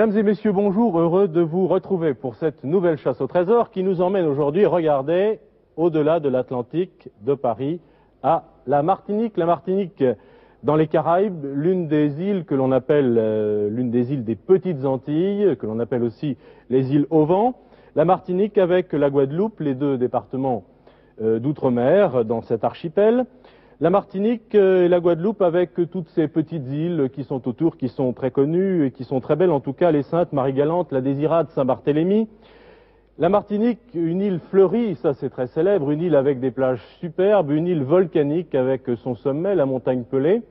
Mesdames et messieurs, bonjour, heureux de vous retrouver pour cette nouvelle chasse au trésor qui nous emmène aujourd'hui, regardez, au-delà de l'Atlantique, de Paris, à la Martinique. La Martinique, dans les Caraïbes, l'une des îles que l'on appelle euh, l'une des îles des Petites Antilles, que l'on appelle aussi les îles au vent. La Martinique avec la Guadeloupe, les deux départements euh, d'outre-mer dans cet archipel la Martinique euh, et la Guadeloupe avec toutes ces petites îles qui sont autour, qui sont très connues et qui sont très belles, en tout cas les Saintes, Marie-Galante, la Désirade, Saint-Barthélemy. La Martinique, une île fleurie, ça c'est très célèbre, une île avec des plages superbes, une île volcanique avec son sommet, la montagne Pelée.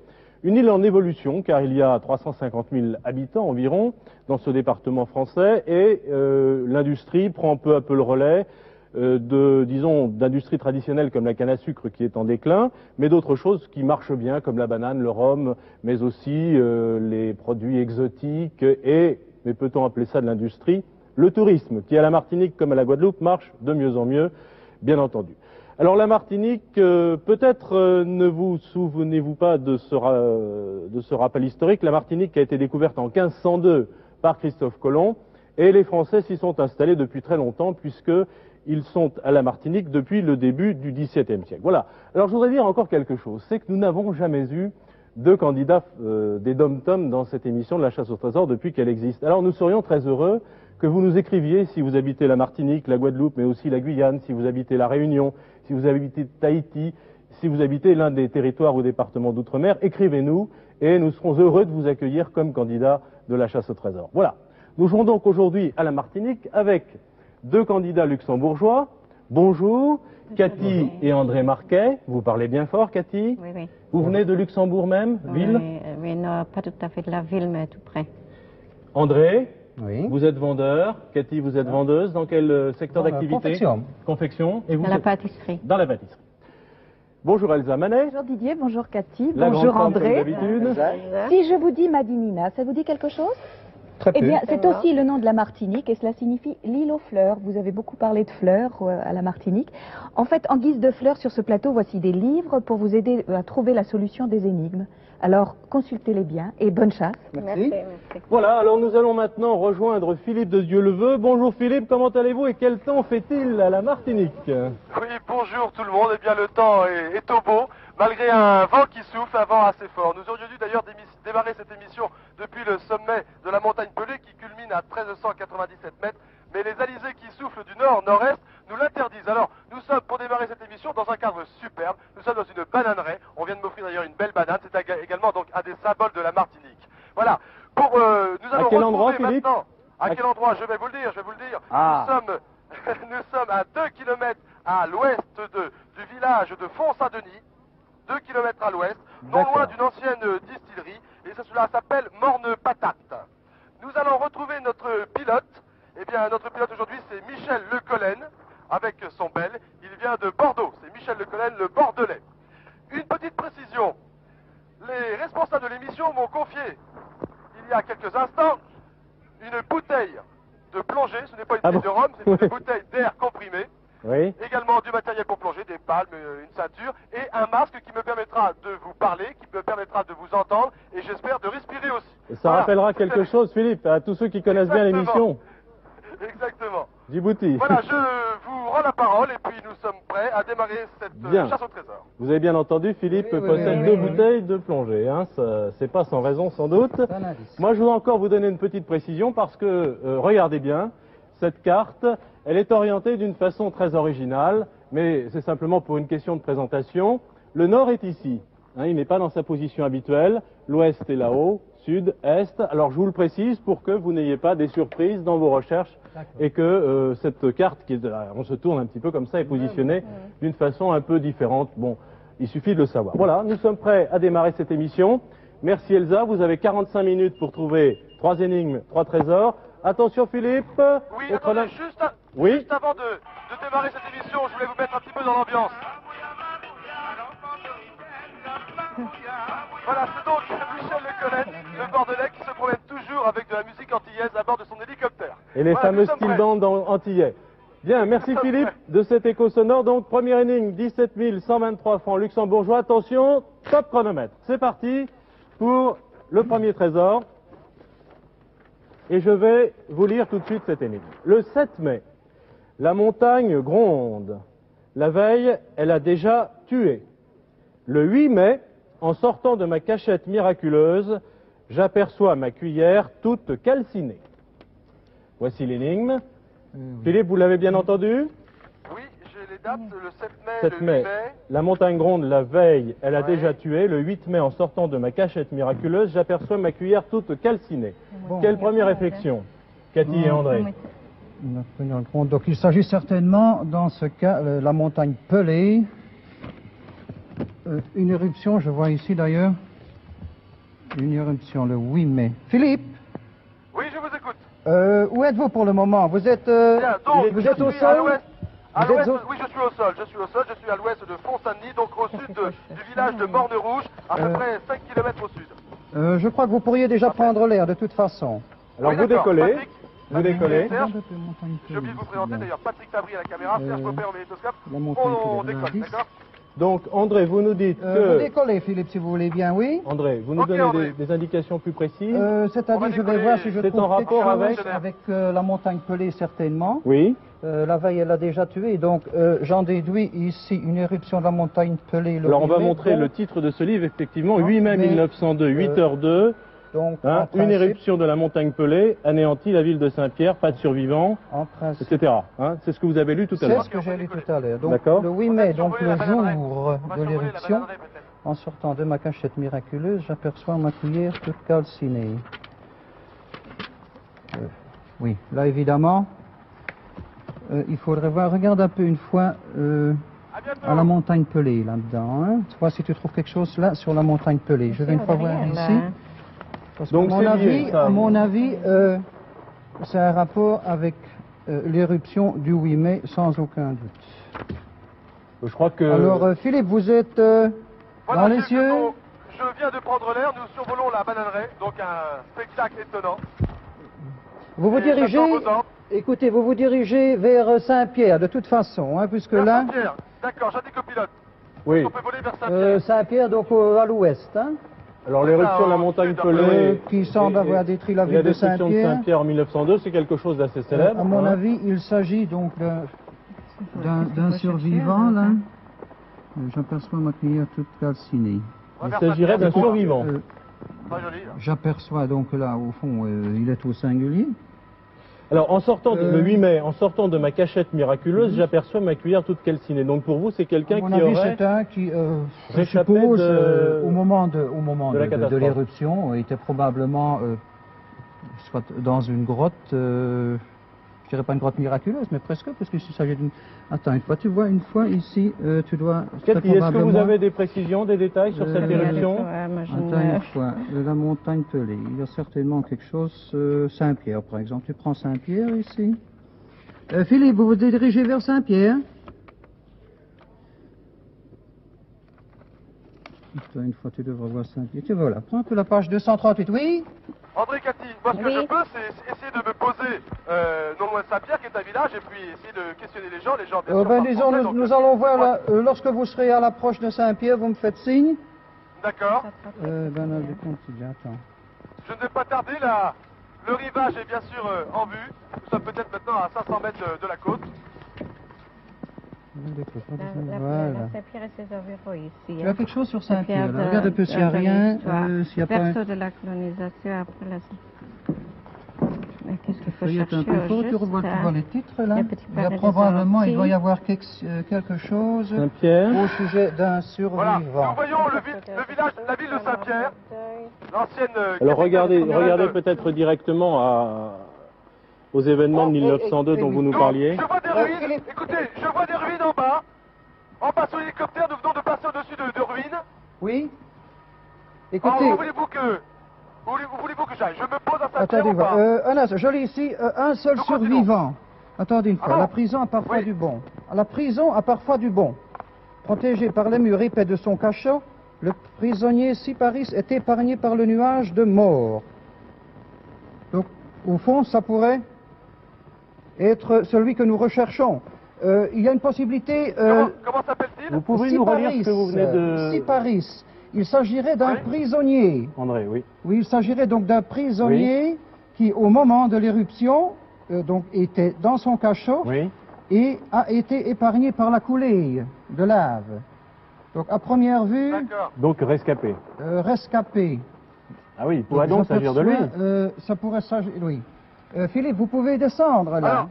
Une île en évolution, car il y a 350 000 habitants environ dans ce département français, et euh, l'industrie prend peu à peu le relais. Euh, de, disons, d'industries traditionnelles comme la canne à sucre qui est en déclin, mais d'autres choses qui marchent bien comme la banane, le rhum, mais aussi euh, les produits exotiques et, mais peut-on appeler ça de l'industrie, le tourisme qui à la Martinique comme à la Guadeloupe marche de mieux en mieux, bien entendu. Alors la Martinique, euh, peut-être ne vous souvenez-vous pas de ce, de ce rappel historique, la Martinique a été découverte en 1502 par Christophe Colomb et les Français s'y sont installés depuis très longtemps puisque ils sont à la Martinique depuis le début du XVIIe siècle. Voilà. Alors je voudrais dire encore quelque chose, c'est que nous n'avons jamais eu de candidats euh, des dom-tom dans cette émission de la chasse au trésor depuis qu'elle existe. Alors nous serions très heureux que vous nous écriviez si vous habitez la Martinique, la Guadeloupe, mais aussi la Guyane, si vous habitez la Réunion, si vous habitez Tahiti, si vous habitez l'un des territoires ou départements d'outre-mer, écrivez-nous et nous serons heureux de vous accueillir comme candidat de la chasse au trésor. Voilà. Nous jouons donc aujourd'hui à la Martinique avec deux candidats luxembourgeois. Bonjour, Cathy et André Marquet. Vous parlez bien fort, Cathy Oui, oui. Vous venez de Luxembourg même, ville? Oui, non, pas tout à fait de la ville, mais tout près. André Oui. Vous êtes vendeur. Cathy, vous êtes vendeuse. Dans quel euh, secteur d'activité? Confection. Confection. Et vous Dans la pâtisserie. Dans la pâtisserie. Bonjour Elsa Manet. Bonjour Didier, bonjour Cathy, La bonjour grande femme, comme André. d'habitude. Si je vous dis Madinina, ça vous dit quelque chose? Très Eh bien, c'est aussi le nom de la Martinique et cela signifie l'île aux fleurs. Vous avez beaucoup parlé de fleurs euh, à la Martinique. En fait, en guise de fleurs sur ce plateau, voici des livres pour vous aider à trouver la solution des énigmes. Alors, consultez-les bien et bonne chasse. Merci. Voilà, alors nous allons maintenant rejoindre Philippe de Dieu-le-Veut. Bonjour Philippe, comment allez-vous et quel temps fait-il à la Martinique? Oui, bonjour tout le monde. Eh bien, le temps est, est au beau, malgré un vent qui souffle, un vent assez fort. Nous aurions dû d'ailleurs démarrer cette émission depuis le sommet de la montagne Pelée qui culmine à 1397 mètres. Mais les alizés qui soufflent du nord-nord-est nous l'interdisent. Alors, nous sommes pour démarrer cette émission dans un cadre superbe. Nous sommes dans une bananeraie. On vient de m'offrir d'ailleurs une belle banane. C'est éga- également donc un des symboles de la Martinique. Voilà. Pour, euh, nous allons quel endroit, retrouver Philippe maintenant. À À- quel endroit? Je vais vous le dire, je vais vous le dire. Ah. Nous sommes, nous sommes à 2 km à l'ouest du village de Font-Saint-Denis, 2 km à l'ouest, non loin d'une ancienne euh, distillerie, et ça, cela s'appelle Morne Patate. Nous allons retrouver notre pilote. Eh bien, notre pilote aujourd'hui, c'est Michel Le Collen, avec son bel. Il vient de Bordeaux. C'est Michel Le Collen, le Bordelais. Une petite précision. Les responsables de l'émission m'ont confié, il y a quelques instants, une bouteille de plongée. Ce n'est pas une Ah bouteille bon de rhum, c'est une bouteille d'air comprimé. Oui. Également du matériel pour plonger, des palmes, euh, une ceinture et un masque qui me permettra de vous parler, qui me permettra de vous entendre et j'espère de respirer aussi. Et ça Voilà. rappellera quelque chose, Philippe, à tous ceux qui connaissent bien l'émission. Exactement. Djibouti. Voilà, je vous rends la parole et puis nous sommes prêts à démarrer cette euh, Bien. chasse au trésor. Vous avez bien entendu, Philippe Oui, oui, possède oui, deux oui, oui. bouteilles de plongée. Hein. C'est pas sans raison, sans doute. Moi, je voudrais encore vous donner une petite précision parce que, euh, regardez bien, cette carte, elle est orientée d'une façon très originale, mais c'est simplement pour une question de présentation. Le nord est ici, hein, il n'est pas dans sa position habituelle. L'ouest est là-haut, sud, est. Alors, je vous le précise pour que vous n'ayez pas des surprises dans vos recherches et que euh, cette carte, qui est de la- on se tourne un petit peu comme ça, est positionnée d'une façon un peu différente. Bon, il suffit de le savoir. Voilà, nous sommes prêts à démarrer cette émission. Merci Elsa, vous avez 45 minutes pour trouver trois énigmes, trois trésors. Attention Philippe. Oui, attendez, chrono- juste, à- Oui. juste avant de, de démarrer cette émission, je voulais vous mettre un petit peu dans l'ambiance. Voilà, c'est donc Michel Le Collet, le Bordelais, qui se promène toujours avec de la musique antillaise à bord de son hélicoptère. Et les Voilà, fameux nous sommes style prêts. bandes antillais. Bien, merci Philippe de cet écho sonore. Donc, première énigme, 17 123 francs luxembourgeois. Attention, top chronomètre. C'est parti pour le premier trésor. et je vais vous lire tout de suite cette énigme. Le 7 mai, la montagne gronde. La veille, elle a déjà tué. Le 8 mai, en sortant de ma cachette miraculeuse, j'aperçois ma cuillère toute calcinée. Voici l'énigme. Philippe, vous l'avez bien entendu Oui, j'ai les dates, le 7 mai, 7 le 8 mai, la montagne gronde, la veille, elle a Ouais. déjà tué. Le 8 mai, en sortant de ma cachette miraculeuse, j'aperçois ma cuillère toute calcinée. Quelle première réflexion Cathy et André La première grande. Donc il s'agit certainement, dans ce cas, euh, la montagne Pelée. Euh, une éruption, je vois ici d'ailleurs. Une éruption le 8 mai. Philippe, Oui, je vous écoute. euh, où êtes-vous pour le moment? Vous êtes, euh, Bien, donc, vous êtes au sol? l'ouest. À Vous êtes l'ouest, au- oui, je suis au sol. Je suis au sol. Je suis à l'ouest de Font-Saint-Denis, donc au sud de- du village de Morne-Rouge, à peu Euh. près 5 km au sud. Euh, Je crois que vous pourriez déjà prendre l'air de toute façon. Alors Oui, vous décollez, Patrick, vous Patrick décollez. Serge, J'ai oublié de vous présenter d'ailleurs Patrick Fabry à la caméra, Serge Euh, Popper au magnétoscope. la montagne On Pelée, décolle, d'accord Donc André, vous nous dites bien. Euh, vous que... décollez, Philippe, si vous voulez bien, oui André, vous nous Ok, donnez des, des indications plus précises Euh, C'est-à-dire, je vais voir si je C'est trouve en rapport chose avec avec euh, la montagne Pelée, certainement. Oui. Euh, la veille, elle a déjà tué, donc euh, j'en déduis ici une éruption de la montagne Pelée. Le Alors on va 8 mai, montrer donc- le titre de ce livre, effectivement, Non, 8 mai mais, 1902, 8h02, Donc, hein, une éruption de la montagne Pelée, anéantit la ville de Saint-Pierre, pas de survivants, En principe. etc. Hein, C'est ce que vous avez lu tout à C'est l'heure. ce que j'ai lu tout à l'heure. Donc, D'accord. le 8 On va mai, donc le jour de l'éruption, en sortant de ma cachette miraculeuse, j'aperçois ma cuillère toute calcinée. Euh, oui, là évidemment, euh, il faudrait voir, regarde un peu une fois euh, À la montagne Pelée là-dedans. Hein. Vois si tu trouves quelque chose là sur la montagne Pelée. Je vais une fois voir ici. Parce Donc mon lié, avis, ça. à mon avis, euh, c'est un rapport avec euh, l'éruption du 8 mai, sans aucun doute. Je crois que... Alors, euh, Philippe, vous êtes euh, Voilà, dans les cieux Je viens de prendre l'air, nous survolons la bananeraie, donc un spectacle étonnant. Vous vous Et dirigez, écoutez, vous vous dirigez vers Saint-Pierre, de toute façon, hein, puisque Vers là, Saint-Pierre. D'accord, j'indique au pilote. Oui. On peut voler vers Saint-Pierre. euh, Saint-Pierre, donc à l'ouest, hein, Alors l'éruption de la Ah, montagne ensuite, Pelée... qui semble et- avoir détruit la ville de destruction de Saint-Pierre. Saint-Pierre en 1902, c'est quelque chose d'assez célèbre. Euh, à mon hein. avis, il s'agit donc d'un- survivant, chercher, là. hein Euh, J'aperçois ma cuillère toute calcinée. Il s'agirait d'un Saint-Pierre. survivant. Euh, là. J'aperçois donc là, au fond, euh, il est au singulier. Alors en sortant de- Euh, le 8 mai, en sortant de ma cachette miraculeuse, j'aperçois ma cuillère toute calcinée. Donc pour vous, c'est quelqu'un qui avis, aurait... c'est un qui, euh, je suppose, de- euh, au moment de, au moment l'éruption, était probablement euh, soit dans une grotte, euh, je dirais pas une grotte miraculeuse, mais presque, parce qu'il s'agit d'une... Attends, une fois, tu vois, une fois ici, euh, tu dois... Cathy, est-ce que vous avez des précisions, des détails sur Euh, cette des éruption Attends ne- une fois, de la montagne Pelée, il y a certainement quelque chose, euh, Saint-Pierre par exemple. Tu prends Saint-Pierre ici. Euh, Philippe, vous vous dirigez vers Saint-Pierre Toi, une fois, tu devrais voir Saint-Pierre. Tu voilà, prends un peu la page 238, oui André Cathy, moi ce que Oui. je peux, c'est essayer de me poser euh, non loin de Saint-Pierre, qui est un village, et puis essayer de questionner les gens. Les gens, bien Euh, sûr, ben, disons, français, nous, donc, nous euh, allons voir, euh, lorsque vous serez à l'approche de Saint-Pierre, vous me faites signe D'accord. euh, ben, là, je compte, attends. Je ne vais pas tarder, là. Le rivage est bien sûr euh, en vue. Nous sommes peut-être maintenant à 500 mètres de, de la côte. La, la, Voilà. la Saint-Pierre et ses environs ici. Tu hein. as quelque chose sur Saint-Pierre Regarde un peu s'il n'y a de rien, l'histoire. euh, s'il n'y a pas... un- Berceau de la colonisation après la... Mais qu'est-ce qu'il faut Feuillette chercher un peu au fort, tu juste, revois, tu vois les titres là Les petits Il y a probablement, il doit y avoir quelque, euh, quelque chose au sujet d'un Voilà. survivant. Nous voyons le, vi- le village, la ville de Saint-Pierre, l'ancienne. euh, Alors regardez, regardez de- peut-être directement à- aux événements de Oh, et- 1902 et- dont vous nous parliez. Des Euh, ruines. Écoutez, je vois des ruines en bas. En bas sur l'hélicoptère, nous venons de passer au-dessus de, de ruines. Oui Écoutez, voulez-vous que. Où voulez- où voulez-vous que j'aille? Je me pose à Saint-Pierre attendez ou Euh, un instant, je lis ici euh, un seul Nous survivant. Attendez une Ah fois, la prison a parfois Oui. du bon. La prison a parfois du bon. Protégé par les murs épais de son cachot, le prisonnier Siparis est épargné par le nuage de mort. Donc, au fond, ça pourrait être celui que nous recherchons. Euh, il y a une possibilité. euh, Comment, comment s'appelle-t-il? Vous pouvez nous relire ce que vous venez euh, de... Siparis. Il s'agirait d'un Oui. prisonnier. André, oui. Oui, il s'agirait donc d'un prisonnier qui, au moment de l'éruption, euh, donc était dans son cachot Oui. et a été épargné par la coulée de lave. Donc, à première vue, D'accord. Donc rescapé. euh, rescapé. Ah oui, il pourrait donc s'agir de lui. Euh, ça pourrait s'agir, oui. Euh, Philippe, vous pouvez descendre là. Alors,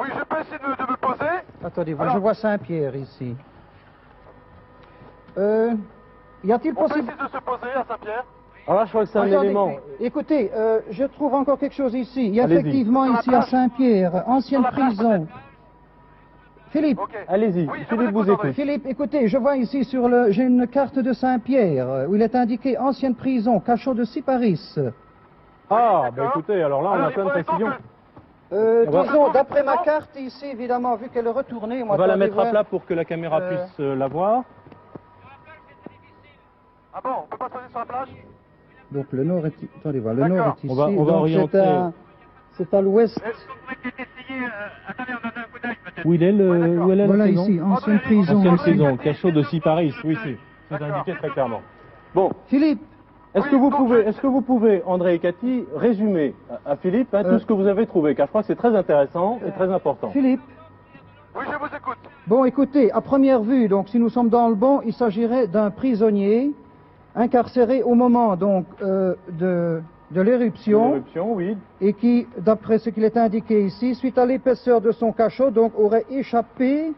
oui, je peux essayer de, de me poser. Attendez, alors- je vois Saint-Pierre ici. Euh, y a-t-il On peut possible... essayer de se poser à Saint-Pierre. Alors là, je crois que c'est un Attendez, élément. Écoutez, euh, je trouve encore quelque chose ici. Il y a Allez-y. effectivement Sur la ici à. Saint-Pierre, ancienne Sur la plage, prison. peut-être. Philippe, Ok. Allez-y, Oui, je Philippe vous vous écoute, écoute. Philippe, écoutez, je vois ici sur le, j'ai une carte de Saint-Pierre euh, où il est indiqué ancienne prison, cachot de Siparis. Ah, bah d'accord. écoutez, alors là, on Alors, a plein de précisions. Euh, On va- disons, d'après ma carte ici, évidemment, vu qu'elle est retournée, moi, On va la mettre à plat pour que la caméra Euh, puisse euh, la voir. Ah bon, on peut pas poser sur la plage? Donc le nord est, attendez voir, le nord est ici. On va- on va donc orienter. C'est à, c'est à l'ouest. Où il est le, Ouais, où elle est la Voilà prison ici, ancienne prison. Ancienne prison, cachot de Siparis, oui, si. C'est indiqué très clairement. Bon, Philippe, est-ce que vous pouvez, je- est-ce que vous pouvez, André et Cathy, résumer à, à Philippe hein, Euh. tout ce que vous avez trouvé, car je crois que c'est très intéressant et très important. Philippe. Oui, je vous écoute. Bon, écoutez, à première vue, donc si nous sommes dans le bon, il s'agirait d'un prisonnier incarcéré au moment donc euh, de, de l'éruption Éruption, oui. et qui, d'après ce qu'il est indiqué ici, suite à l'épaisseur de son cachot, donc aurait échappé.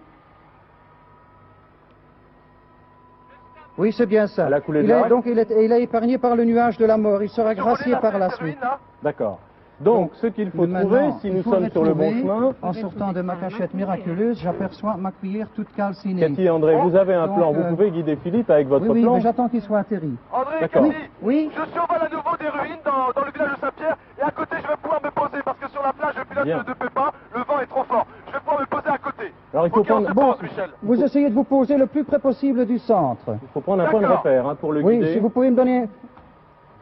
Oui, c'est bien ça. Coulée de il, est, donc, il, est, il est épargné par le nuage de la mort. Il sera gracié par la suite. là D'accord. Donc, ce qu'il faut trouver, si nous sommes sur le bon chemin, En sortant de ma cachette miraculeuse, j'aperçois ma cuillère toute calcinée. Cathy et André, vous avez un Donc, plan, vous euh, pouvez guider Philippe avec votre oui, oui, plan. mais j'attends qu'il soit atterri. André. Cathy, Oui, je survole à nouveau des ruines dans, dans le village de Saint-Pierre et à côté je vais pouvoir me poser parce que sur la plage le pilote Bien. ne, peut pas, le vent est trop fort. Je vais pouvoir me poser à côté. Alors, il faut prendre- bon, vous essayez de vous poser le plus près possible du centre. Il faut prendre un point de repère hein, pour le Oui, guider. si vous pouvez me donner...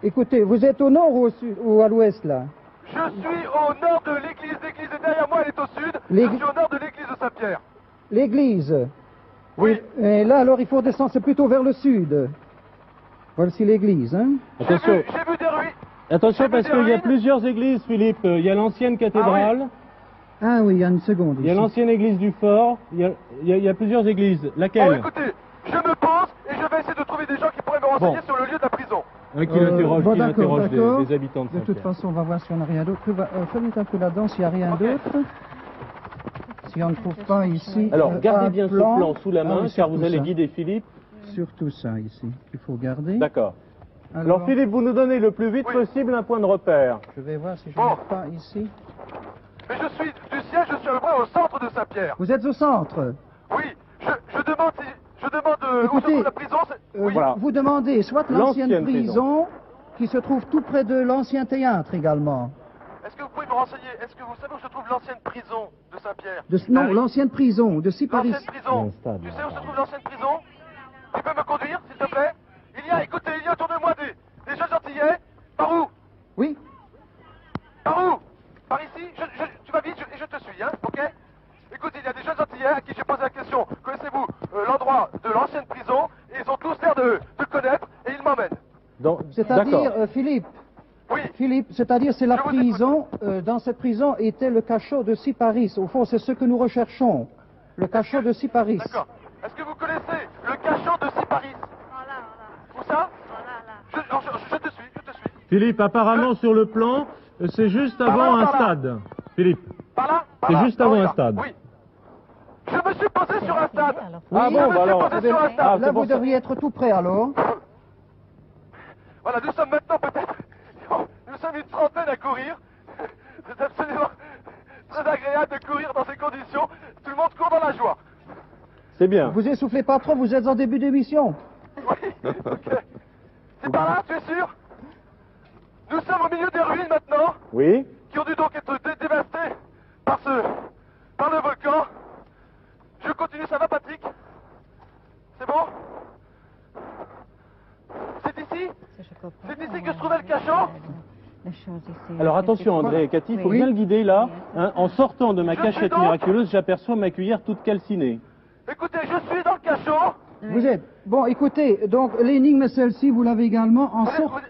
Écoutez, vous êtes au nord ou, au sud, ou à l'ouest, là? Je suis au nord de l'église. L'église est derrière moi, elle est au sud. Je suis au nord de l'église de Saint-Pierre. L'église. Oui. Et là, alors, il faut descendre, c'est plutôt vers le sud. Voici l'église, hein J'ai Attention, vu, j'ai vu des ruines. attention parce qu'il y a plusieurs églises, Philippe. Il y a l'ancienne cathédrale, Ah oui, il y a une seconde. il y a ici. l'ancienne église du fort, il y a, il y a- il y a plusieurs églises. Bon, Laquelle écoutez, je me pose et je vais essayer de trouver des gens qui pourraient me renseigner Bon. sur le lieu de la prison. Hein, Qui Euh, l'interroge, bon, qui d'accord. des, des habitants de De toute façon, on va voir si on n'a rien d'autre. Euh, faites un peu là-dedans s'il n'y a rien d'autre. Si on ne trouve pas ici. Alors, euh, gardez bien plan. ce plan sous la Ah main, oui, car vous allez ça. guider Philippe. Surtout ça ici. Il faut garder. D'accord. Alors, Philippe, vous nous donnez le plus vite Oui. possible un point de repère. Je vais voir si je Bon. n'ai pas ici. Mais je suis du siège, je suis au centre de Saint-Pierre. Vous êtes au centre. Oui, je, je demande si, je demande euh, où se Écoutez, trouve la prison. Euh. Voilà. Vous demandez soit l'ancienne prison, qui se trouve tout près de l'ancien théâtre également. Est-ce que vous pouvez me renseigner Est-ce que vous savez où se trouve l'ancienne prison de Saint-Pierre non, l'ancienne prison de Siparis. L'ancienne prison. Stade, Tu sais où se trouve l'ancienne prison? Tu peux me conduire, s'il te plaît? Il y a, écoutez, il y a autour de moi des, des jeunes antillais. Par où? Oui. Par où? Par ici? Je, je- Tu vas vite je- et je te suis, hein Ok? Écoute, il y a des jeunes antillais à qui j'ai posé la question. Connaissez-vous euh, l'endroit de l'ancienne prison? Ils ont tous l'air de, de connaître et ils m'emmènent. Donc, C'est-à-dire, euh, Philippe, Oui. Philippe, c'est-à-dire c'est la Je prison, euh, dans cette prison était le cachot de Siparis. Au fond, c'est ce que nous recherchons. Le cachot de Siparis. D'accord. Est-ce que vous connaissez le cachot de Siparis Voilà, Où ça? Voilà, là. je, alors, je- je te suis, je te suis. Philippe, apparemment, sur le plan, c'est juste avant là, un stade. Philippe. Par là Par C'est là. juste Ah avant oui, un stade. Oui. Je me suis posé sur un stade. Ah je bon, me bah suis alors. posé sur un Ah, stade. Là, vous ça. devriez être tout près alors. Voilà, nous sommes maintenant peut-être. Nous sommes une trentaine à courir. C'est absolument très agréable de courir dans ces conditions. Tout le monde court dans la joie. C'est bien. Vous essoufflez pas trop, vous êtes en début d'émission. Oui, ok. C'est par là, tu es sûr Nous sommes au milieu des ruines maintenant, Oui. qui ont dû donc être dé- dévastées par ce. par le volcan. Je continue, ça va, Patrick C'est bon C'est ici C'est ici que se trouvait le cachot. Alors attention, André et Cathy, il faut Oui. bien le guider là. hein. En sortant de ma cachette donc- miraculeuse, j'aperçois ma cuillère toute calcinée. Écoutez, je suis dans le cachot. Vous êtes. Bon, écoutez, donc l'énigme celle-ci, vous l'avez également. En, sort-.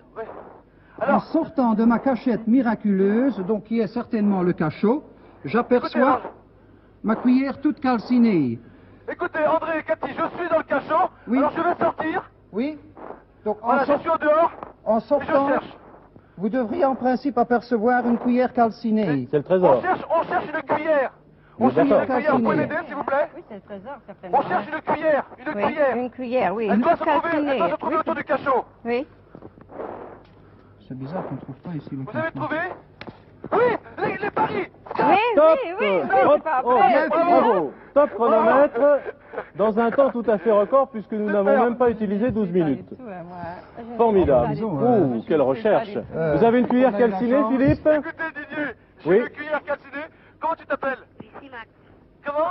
En sortant de ma cachette miraculeuse, donc qui est certainement le cachot, écoutez, j'aperçois ma cuillère toute calcinée. écoutez, André et Cathy, je suis dans le cachot. Oui. Alors je vais sortir. Oui Donc en, Voilà, je sort- suis au dehors en et je sortant, cherche. vous devriez en principe apercevoir une cuillère calcinée. C'est le On trésor. cherche, on cherche une cuillère. On Oui, cherche une cuillère. Vous pouvez m'aider, s'il vous plaît Oui, c'est le trésor, certainement. On cherche une cuillère. Une Oui, cuillère. Une cuillère, oui. Elle doit se trouver, elle doit se trouver Oui, autour du cachot. Oui. C'est bizarre qu'on ne trouve pas ici Vous avez trouvé Oui, les, les paris. Oui, Top oui, oui, oui, Hop, c'est pas oh, bien, bravo. Top chronomètre dans un temps tout à fait record puisque nous n'avons même pas utilisé 12 minutes. Formidable. Disons, euh, Ouh, quelle recherche. Vous avez une cuillère calcinée. Philippe Écoutez, Didier, j'ai Oui. une cuillère calcinée. Comment tu t'appelles Comment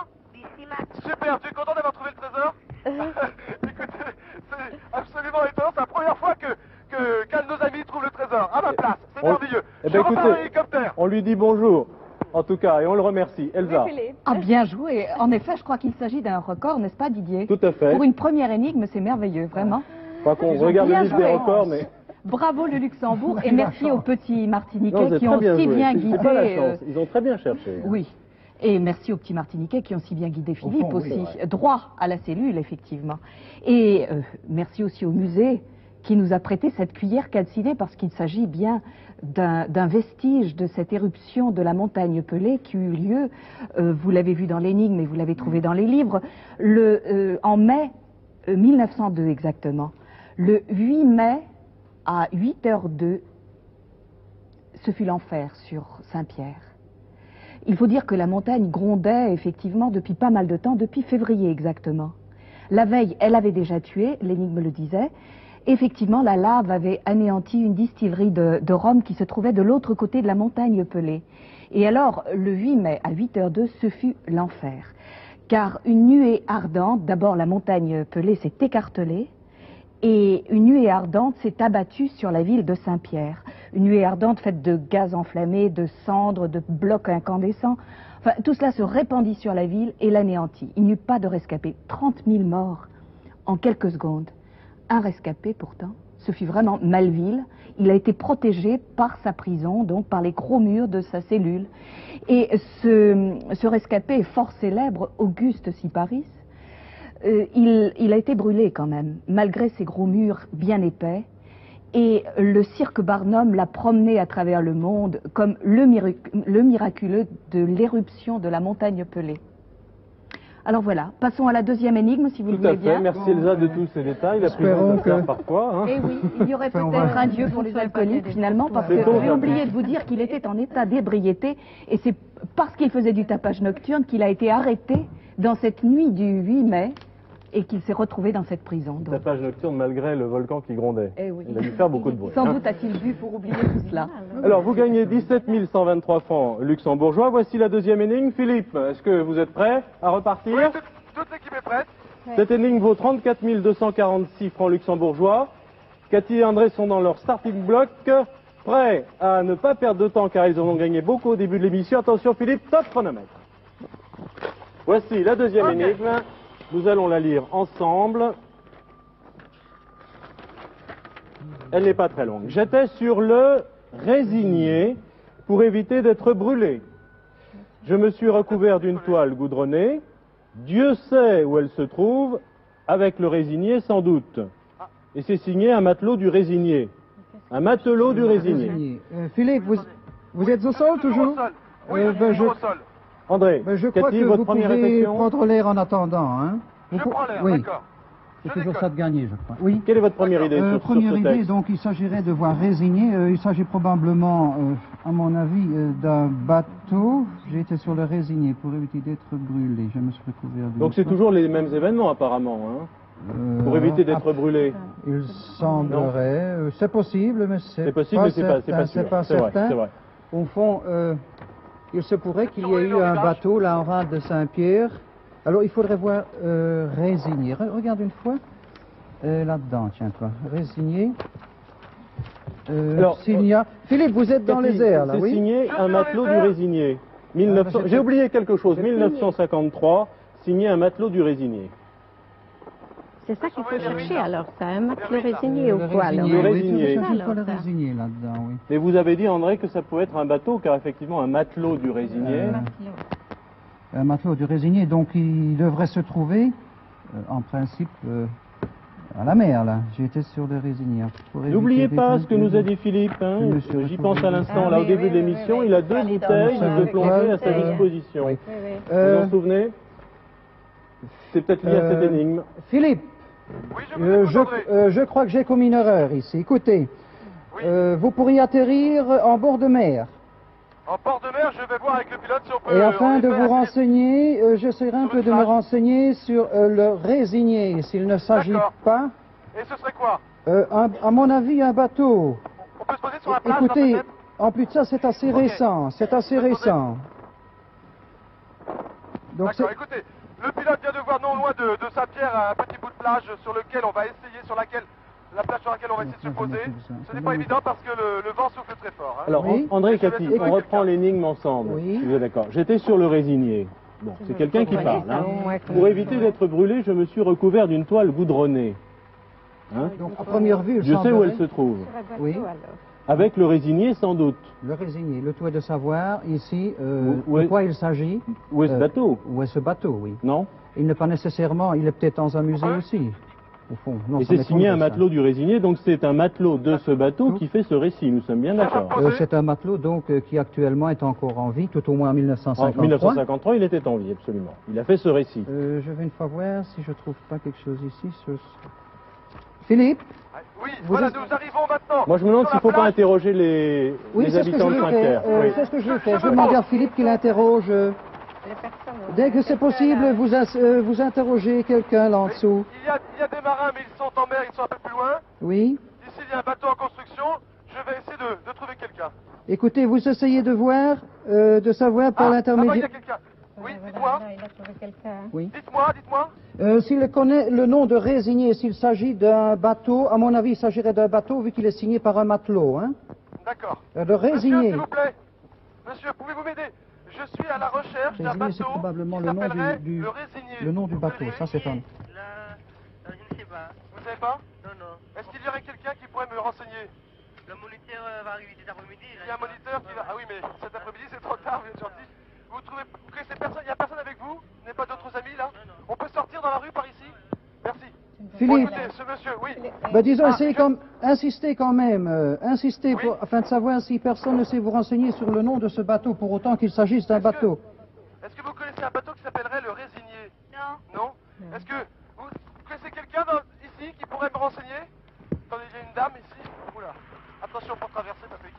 Super, tu es content d'avoir trouvé le trésor Écoutez, c'est absolument étonnant. C'est la première fois que que- qu'un de nos amis trouve le trésor à ma place. C'est On- merveilleux. Eh Je ben, repars écoutez, en hélicoptère. On lui dit bonjour, en tout cas, et on le remercie. Elsa, Ah, bien joué. En effet, je crois qu'il s'agit d'un record, n'est-ce pas, Didier? Tout à fait. Pour une première énigme, c'est merveilleux, vraiment. Pas qu'on regarde le livre des records, mais... Bravo le Luxembourg et merci aux petits Non, Martiniquais êtes qui ont bien si joué. bien guidé. C'est pas la euh, chance, ils ont très bien cherché. Oui. Et merci aux petits Martiniquais qui ont si bien guidé Philippe fond, oui, aussi. Droit à la cellule, effectivement. Et euh, merci aussi au musée qui nous a prêté cette cuillère calcinée parce qu'il s'agit bien d'un vestige de cette éruption de la montagne Pelée qui eut lieu, euh, vous l'avez vu dans l'énigme et vous l'avez trouvé dans les livres, euh, en mai euh, 1902 exactement. Le 8 mai à 8h02, ce fut l'enfer sur Saint-Pierre. Il faut dire que la montagne grondait effectivement depuis pas mal de temps, depuis février exactement. La veille, elle avait déjà tué, l'énigme le disait. Effectivement, la lave avait anéanti une distillerie de, rhum qui se trouvait de l'autre côté de la montagne Pelée. Et alors, le 8 mai à 8h02, ce fut l'enfer. Car une nuée ardente, d'abord la montagne Pelée s'est écartelée, et une nuée ardente s'est abattue sur la ville de Saint-Pierre. Une nuée ardente faite de gaz enflammés, de cendres, de blocs incandescents. Tout cela se répandit sur la ville et l'anéantit. Il n'y eut pas de rescapés. 30 000 morts en quelques secondes. Un rescapé pourtant. Ce fut vraiment Malville. Il a été protégé par sa prison, donc par les gros murs de sa cellule. Et ce, rescapé fort célèbre, Auguste Siparis. Euh, il, a été brûlé quand même, malgré ses gros murs bien épais. Et le cirque Barnum l'a promené à travers le monde comme le miraculeux de l'éruption de la montagne Pelée. Alors voilà, passons à la deuxième énigme, si vous le Tout à voulez fait. bien. Merci Elsa de tous ces détails. La prison que- parfois. hein. Eh oui, il y aurait peut-être un dieu pour les alcooliques finalement, parce que j'ai oublié de vous dire qu'il était en état d'ébriété, et c'est parce qu'il faisait du tapage nocturne qu'il a été arrêté dans cette nuit du 8 mai, et qu'il s'est retrouvé dans cette prison. donc. Tapage nocturne malgré le volcan qui grondait. Eh oui. Il a dû faire beaucoup de bruit. Sans hein. doute a-t-il bu pour oublier tout cela. Alors, vous gagnez 17 123 francs luxembourgeois. Voici la deuxième énigme. Philippe, est-ce que vous êtes prêt à repartir Oui, toute, toute l'équipe est prête. Cette énigme vaut 34 246 francs luxembourgeois. Cathy et André sont dans leur starting block, prêts à ne pas perdre de temps car ils en ont gagné beaucoup au début de l'émission. Attention Philippe, top chronomètre. Voici la deuxième Ok. énigme. Nous allons la lire ensemble. Elle n'est pas très longue. J'étais sur le résigné pour éviter d'être brûlé. Je me suis recouvert d'une toile goudronnée. Dieu sait où elle se trouve, avec le résigné sans doute. Et c'est signé un matelot du résigné. Un matelot du résigné. Euh, Philippe, vous, vous êtes au sol toujours? Au sol. Oui, Euh, ben, toujours je- au sol. André, Ben, Je crois que votre vous première pouvez réflexion prendre l'air en attendant. Hein Je Vous prends l'air, Oui, d'accord. c'est Je toujours décolle. ça de gagner, je crois. Oui. Quelle est votre première idée Euh, sur, sur première ce idée, texte donc il s'agirait de voir résigné. Euh, il s'agit probablement, euh, à mon avis, euh, d'un bateau. J'ai été sur le résigné pour éviter d'être brûlé. Je me suis recouvert d'une Donc c'est toujours les mêmes événements apparemment, hein, Euh, pour éviter d'être brûlé. Il semblerait. euh, c'est possible, mais c'est C'est possible, mais c'est pas, c'est certain, pas sûr. C'est pas C'est vrai, certain. c'est vrai. Au fond, euh, il se pourrait qu'il y ait eu un bateau là en rade de Saint-Pierre. Alors il faudrait voir euh, résigné. Re- regarde une fois. Euh, Là-dedans, tiens toi. Résigné. Euh, Alors, s'il y a... Philippe, vous êtes dans les airs là, oui signé Je suis un matelot du résigné. 1900 Ah, J'ai oublié quelque chose. j'ai 1953, signé un matelot du résigné. C'est ça qu'il faut chercher alors, ça, un matelot Les ruines, résigné ou Le quoi alors Le résigné. le résigné là-dedans, oui. Mais vous avez dit, André, que ça pouvait être un bateau, car effectivement, un matelot du résigné. Euh, Un matelot du résigné, donc il devrait se trouver, euh, en principe, euh, à la mer, là. J'ai été sur le résigné. Éviter N'oubliez pas ce que nous a dit Philippe. hein. J'y pense à l'instant, Ah là, au oui, début oui, de oui, l'émission. oui, Il a deux bouteilles de plongée à sa disposition. Oui. Oui, oui. Vous Euh, en souvenez C'est peut-être lié à cette énigme. Philippe, Oui, je euh, je, euh, je crois que j'ai commis une erreur ici. Écoutez, Oui. euh, vous pourriez atterrir en bord de mer. En port de mer, je vais voir avec le pilote si on peut... Et euh, afin en de vous renseigner, euh, j'essaierai un peu de me renseigner sur euh, le résigné, s'il ne s'agit pas, Et ce serait quoi? Euh, un- à mon avis, un bateau. On peut se poser sur la plage, Écoutez, en plus de ça, c'est assez récent. C'est assez récent. D'accord, écoutez, le pilote vient de voir non loin de, de Saint-Pierre un petit plage sur lequel on va essayer, sur laquelle, la plage sur laquelle on va essayer de se poser. Ce n'est pas évident parce que le, le vent souffle très fort. hein. Alors, Oui. André et Cathy, on reprend l'énigme ensemble. Oui. Si vous êtes d'accord. J'étais sur le résigné. Bon, c'est quelqu'un qui parle. hein. Pour éviter d'être brûlé, je me suis recouvert d'une toile goudronnée. Hein? Donc, à première vue, Je sais où elle se trouve. Oui. Avec le résigné, sans doute. Le résigné. Le tout est de savoir ici euh, Où- où de est- quoi il s'agit? Où est ce Euh, bateau? Où est ce bateau, oui. Non? Il n'est pas nécessairement, il est peut-être dans un musée aussi, au fond. Non, Et c'est signé un ça. matelot du résigné, donc c'est un matelot de ce bateau qui fait ce récit. Nous sommes bien d'accord. Euh, c'est un matelot donc euh, qui actuellement est encore en vie, tout au moins en En 1953. 1953, il était en vie, absolument. Il a fait ce récit. Euh, je vais une fois voir si je trouve pas quelque chose ici. Philippe Oui, Vous voilà, êtes- nous arrivons maintenant. Moi, je me demande s'il ne faut pas interroger les, Oui, les c'est ce que je habitants de vais faire. Saint-Pierre. Euh, Oui. C'est ce que je vais Je- faire. je demander à. Philippe qu'il interroge. Euh, Dès que c'est possible, vous, euh, vous interrogez quelqu'un là en dessous. Il y, a, il y a des marins, mais ils sont en mer, ils sont un peu plus loin. Oui Ici, il y a un bateau en construction. Je vais essayer de, de trouver quelqu'un. Écoutez, vous essayez de voir, euh, de savoir par Ah, là-bas, il y a l'intermédiaire. quelqu'un. Oui, dites-moi. Il a trouvé quelqu'un. Oui. Dites-moi, dites-moi. Euh, s'il connaît le nom de résigné, s'il s'agit d'un bateau, à mon avis, il s'agirait d'un bateau vu qu'il est signé par un matelot. Hein D'accord. Euh, de Monsieur, résigné. s'il vous plaît. Monsieur, pouvez-vous m'aider? Je suis à la recherche d'un Résigné, c'est bateau probablement qui le nom du- le Résigné. Le nom du bateau, ça c'est un. Je ne sais pas. Vous savez pas? Non, non. Est-ce qu'il y aurait quelqu'un qui pourrait me renseigner? Le moniteur euh, va arriver cet après-midi. Il y a un moniteur qui va... Ah oui, mais cet après-midi, c'est trop tard, vous êtes gentil. Vous trouvez... Vous connaissez personne Il n'y a personne avec vous? Vous n'avez pas d'autres amis, là? On peut sortir dans la rue par ici? Philippe, écoutez, ce monsieur, oui. bah, disons, Ah, essayez je- insistez quand même, euh, insistez Oui. pour- afin de savoir si personne ne sait vous renseigner sur le nom de ce bateau, pour autant qu'il s'agisse d'un bateau. Est-ce que vous connaissez un bateau qui s'appellerait le Résigné? Non. Non? Est-ce que vous connaissez quelqu'un ici qui pourrait me renseigner? Attendez, il y a une dame ici. Oula. Attention pour traverser, Patrick.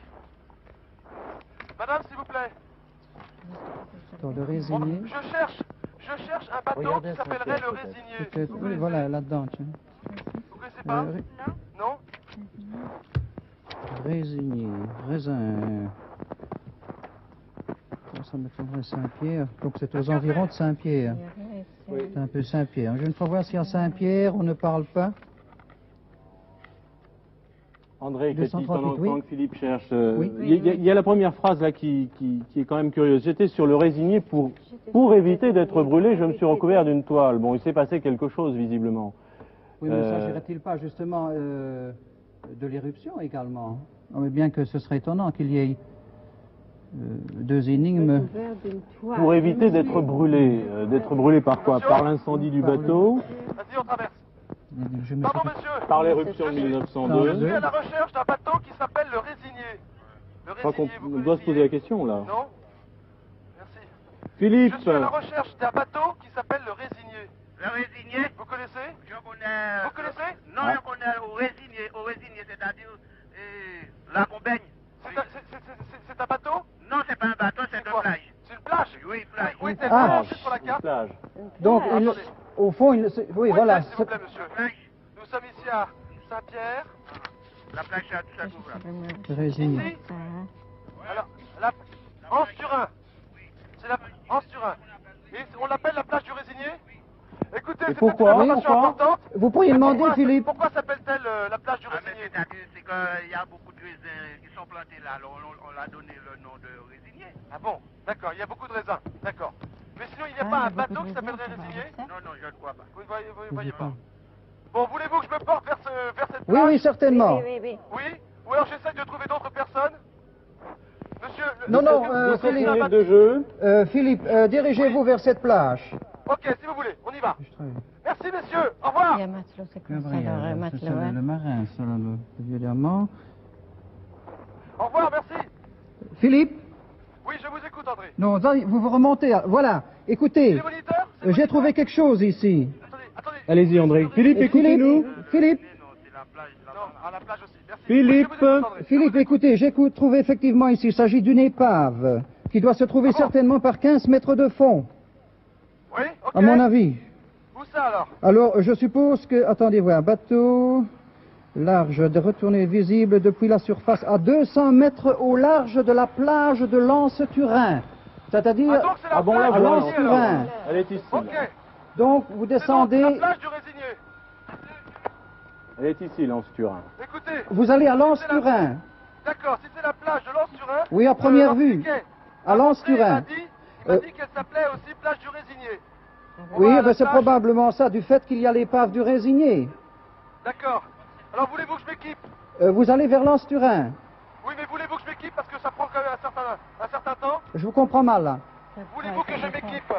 Madame, s'il vous plaît. Dans le Bon, résigné. je cherche, je cherche un bateau qui s'appellerait le Résigné. Vous oui, voilà, là-dedans, tiens. Vous connaissez pas Euh, Non résigné, raisin. Ça m'étonnerait Saint-Pierre. Donc c'est aux environs de Saint-Pierre. C'est un peu Saint-Pierre. Je vais une fois voir si à Saint-Pierre on ne parle pas. André 238, pendant, oui. pendant que Philippe cherche, euh, Oui. il y, a- il y la première phrase là qui, qui- qui est quand même curieuse. J'étais sur le résigné pour, pour éviter d'être brûlé, je me suis recouvert d'une toile. Bon, il s'est passé quelque chose visiblement. Oui, mais ne Euh, s'agirait-il pas justement euh, de l'éruption également? Non, mais Bien que ce serait étonnant qu'il y ait euh, deux énigmes. Pour éviter d'être brûlé, euh, d'être brûlé par quoi Par l'incendie du bateau, Vas-y, on traverse. Je me Pardon, monsieur. par l'éruption de Je suis- Je 1902. suis à la recherche d'un bateau qui s'appelle le Résigné. Le Je crois qu'on Résigné, vous on doit se poser la question là. Non Merci. Philippe, Je suis à la recherche d'un bateau qui s'appelle le Résigné. Le résigné, Vous connaissez je connais. Vous connaissez Non, Ah. je connais au résigné. Au résigné, c'est-à-dire euh, la Combagne. C'est un, c'est- c'est- c'est- c'est un bateau Non, c'est pas un bateau, c'est une plage. C'est une plage Oui, plage. Où est-elle Ah. Sur la une carte plage. Donc, Ah. Au fond, il, oui, voilà. s'il vous plaît, monsieur. Nous sommes ici à Saint-Pierre. La plage, ça, ça trouve là. Résigné. Ici Alors, la... Anse-Turin. C'est la... Anse-Turin. Et on l'appelle la plage du Résigné Écoutez, c'est une Oui, information pourquoi importante. Vous pourriez demander, pourquoi- Philippe. Pourquoi s'appelle-t-elle euh, la plage du Ah, Résigné c'est-à-dire, c'est qu'il y a beaucoup de raisins qui sont plantés là. Alors, on, on l'a donné le nom de résigné. Ah bon? D'accord, il y a beaucoup de raisins. D'accord. Mais sinon, il n'y a Ah, pas un bateau qui s'appellerait Résigné Non, non, je ne crois pas. Vous ne voyez, vous voyez pas. Bon, voulez-vous que je me porte vers, ce, vers cette Oui, plage oui, certainement. Oui, oui, oui. Oui Ou alors j'essaie de trouver d'autres personnes Monsieur... le- Non, non, monsieur- euh, monsieur Philippe. de jeu. Euh, Philippe, euh, dirigez-vous vers cette plage. Ok, si vous voulez, on y va. Merci, messieurs. Au revoir. Il y a matelot, c'est quoi ça alors, un matelot, hein marin, ça, évidemment. Au revoir, merci. Philippe Oui, je vous écoute, André. Non, vous vous remontez. à- Voilà, écoutez, euh, j'ai moniteurs trouvé quelque chose ici. Attendez, attendez. Allez-y, André. Philippe, Euh, écoutez-nous. Philippe, aussi. Merci. Philippe. Philippe, écoutez, j'ai trouvé effectivement ici, il s'agit d'une épave qui doit se trouver Ah bon certainement par 15 mètres de fond, Oui, à mon avis. Où ça alors? Alors, je suppose que, attendez voir, bateau large de retournée visible depuis la surface à 200 mètres au large de la plage de Lens-Turin. C'est-à-dire, Ah, donc c'est la Ah bon, là, plage à du voilà. Lens Résigné, alors. Turin. Elle est ici. Donc, vous donc descendez, la plage du Résigné. Elle est ici, Lance Turin. Écoutez, vous allez à Lens-Turin. d'accord, si c'est la plage de Lens-Turin... Oui, à première vue. Antiquet, À Lens-Turin. Il m'a dit, Euh. dit qu'elle s'appelait aussi plage du Résigné. On Oui, ben, c'est plage. probablement ça, du fait qu'il y a l'épave du Résigné. D'accord. Alors voulez-vous que je m'équipe Euh, vous allez vers Lens-Turin. Oui, mais voulez-vous que je m'équipe parce que ça prend quand même un certain, un certain temps Je vous comprends mal, là. Voulez-vous que je m'équipe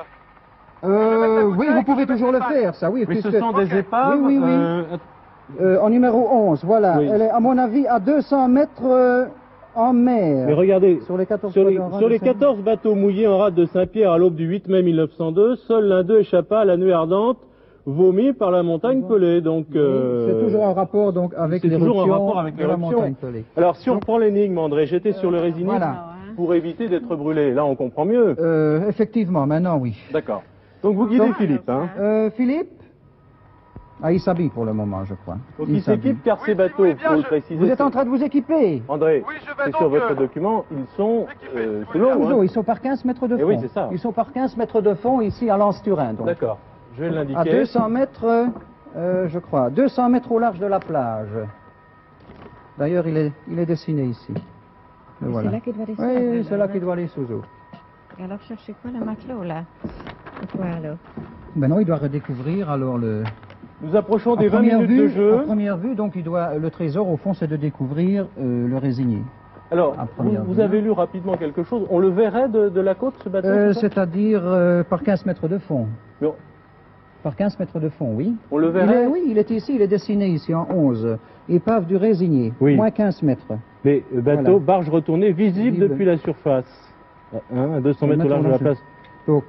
Euh, oui, vous pouvez toujours le faire. ça, oui. Mais ce sont des épaves. Oui, oui, oui. euh, Euh, en numéro 11, voilà. Oui. Elle est, à mon avis, à 200 mètres euh, en mer. Mais regardez, Sur les 14 sur les, quadrants sur de les Saint- 14 bateaux mouillés en rade de Saint-Pierre à l'aube du 8 mai 1902, seul l'un d'eux échappa à la nuit ardente, vomi par la montagne Pelée. Donc, euh, C'est toujours en rapport donc avec c'est toujours en rapport avec de la montagne Pelée. Alors, si on reprend l'énigme, André, j'étais sur le Résigny Voilà. pour éviter d'être brûlé. Là, on comprend mieux. Euh, effectivement, maintenant oui. D'accord. Donc, vous guidez Donc- Philippe. Hein. Euh, Philippe Ah, il s'habille pour le moment, je crois. Donc, Il s'équipe car Oui, ces bateaux, bien, faut le préciser. Vous êtes en train de vous équiper André, Oui, c'est sur votre euh, document, ils sont euh, dire. hein. Ils sont par 15 mètres de Eh fond. oui, c'est ça. Ils sont par 15 mètres de fond ici à Lens-Turin. D'accord. Je vais À l'indiquer. 200 mètres, euh, je crois, 200 mètres au large de la plage. D'ailleurs, il est, il est dessiné ici. Le C'est voilà. là qu'il doit descendre. Oui, alors, c'est là qu'il doit aller sous eau. Et alors, cherchez quoi, le matelot, là? C'est quoi, alors? Maintenant, il doit redécouvrir alors le. Nous approchons des 20 première minutes vue, de jeu. En première vue, donc, il doit, le trésor, au fond, c'est de découvrir euh, le résigné. Alors, à vous, vous avez lu rapidement quelque chose. On le verrait de, de la côte, ce bateau Euh, c'est C'est-à-dire euh, par 15 mètres de fond. Mais on, Par 15 mètres de fond, oui. on le Il verrait est, oui, il est ici, il est dessiné ici en 11. Épave du résigné, Oui. moins 15 mètres. Mais euh, bateau, Voilà. barge retournée, visible Visible. depuis la surface. Hein, à 200 mètres au large de la place. Donc,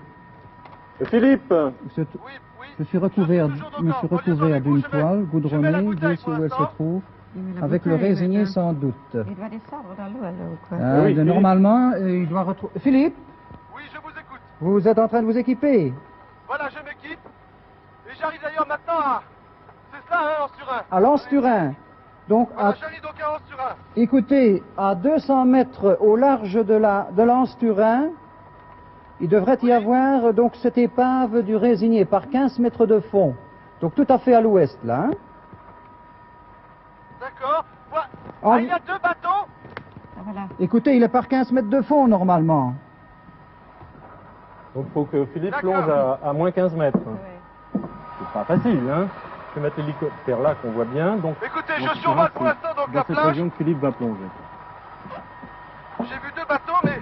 Euh, Philippe Oui, oui. je suis recouvert, Je suis toujours je me suis d'accord. recouvert d'une je toile je mets la goudronnée, bouteille pour où elle se l'instant. trouve, Il avec le résigné sans doute. Il doit descendre dans l'eau, alors, quoi Ah, oui, de- Philippe. normalement, euh, il doit retrouver. Philippe, Oui, je vous écoute. vous êtes en train de vous équiper Voilà, je m'équipe. J'arrive d'ailleurs maintenant à... C'est cela, hein, en Surin. à Lens-Turin. Donc, Voilà, à- j'arrive donc à Anse-Turin. écoutez, à 200 mètres au large de la de Lens-Turin, il devrait y avoir donc cette épave du résigné par 15 mètres de fond. Donc tout à fait à l'ouest, là. hein. D'accord. Voilà. En- Ah, il y a deux bateaux Ah, voilà. Écoutez, il est par 15 mètres de fond normalement. Donc il faut que Philippe plonge à, à moins 15 mètres. Pas facile, hein Je vais mettre l'hélicoptère là qu'on voit bien. Donc, Écoutez, donc, je survole pour l'instant donc dans la cette plage. région que Philippe va plonger. J'ai vu deux bateaux, mais...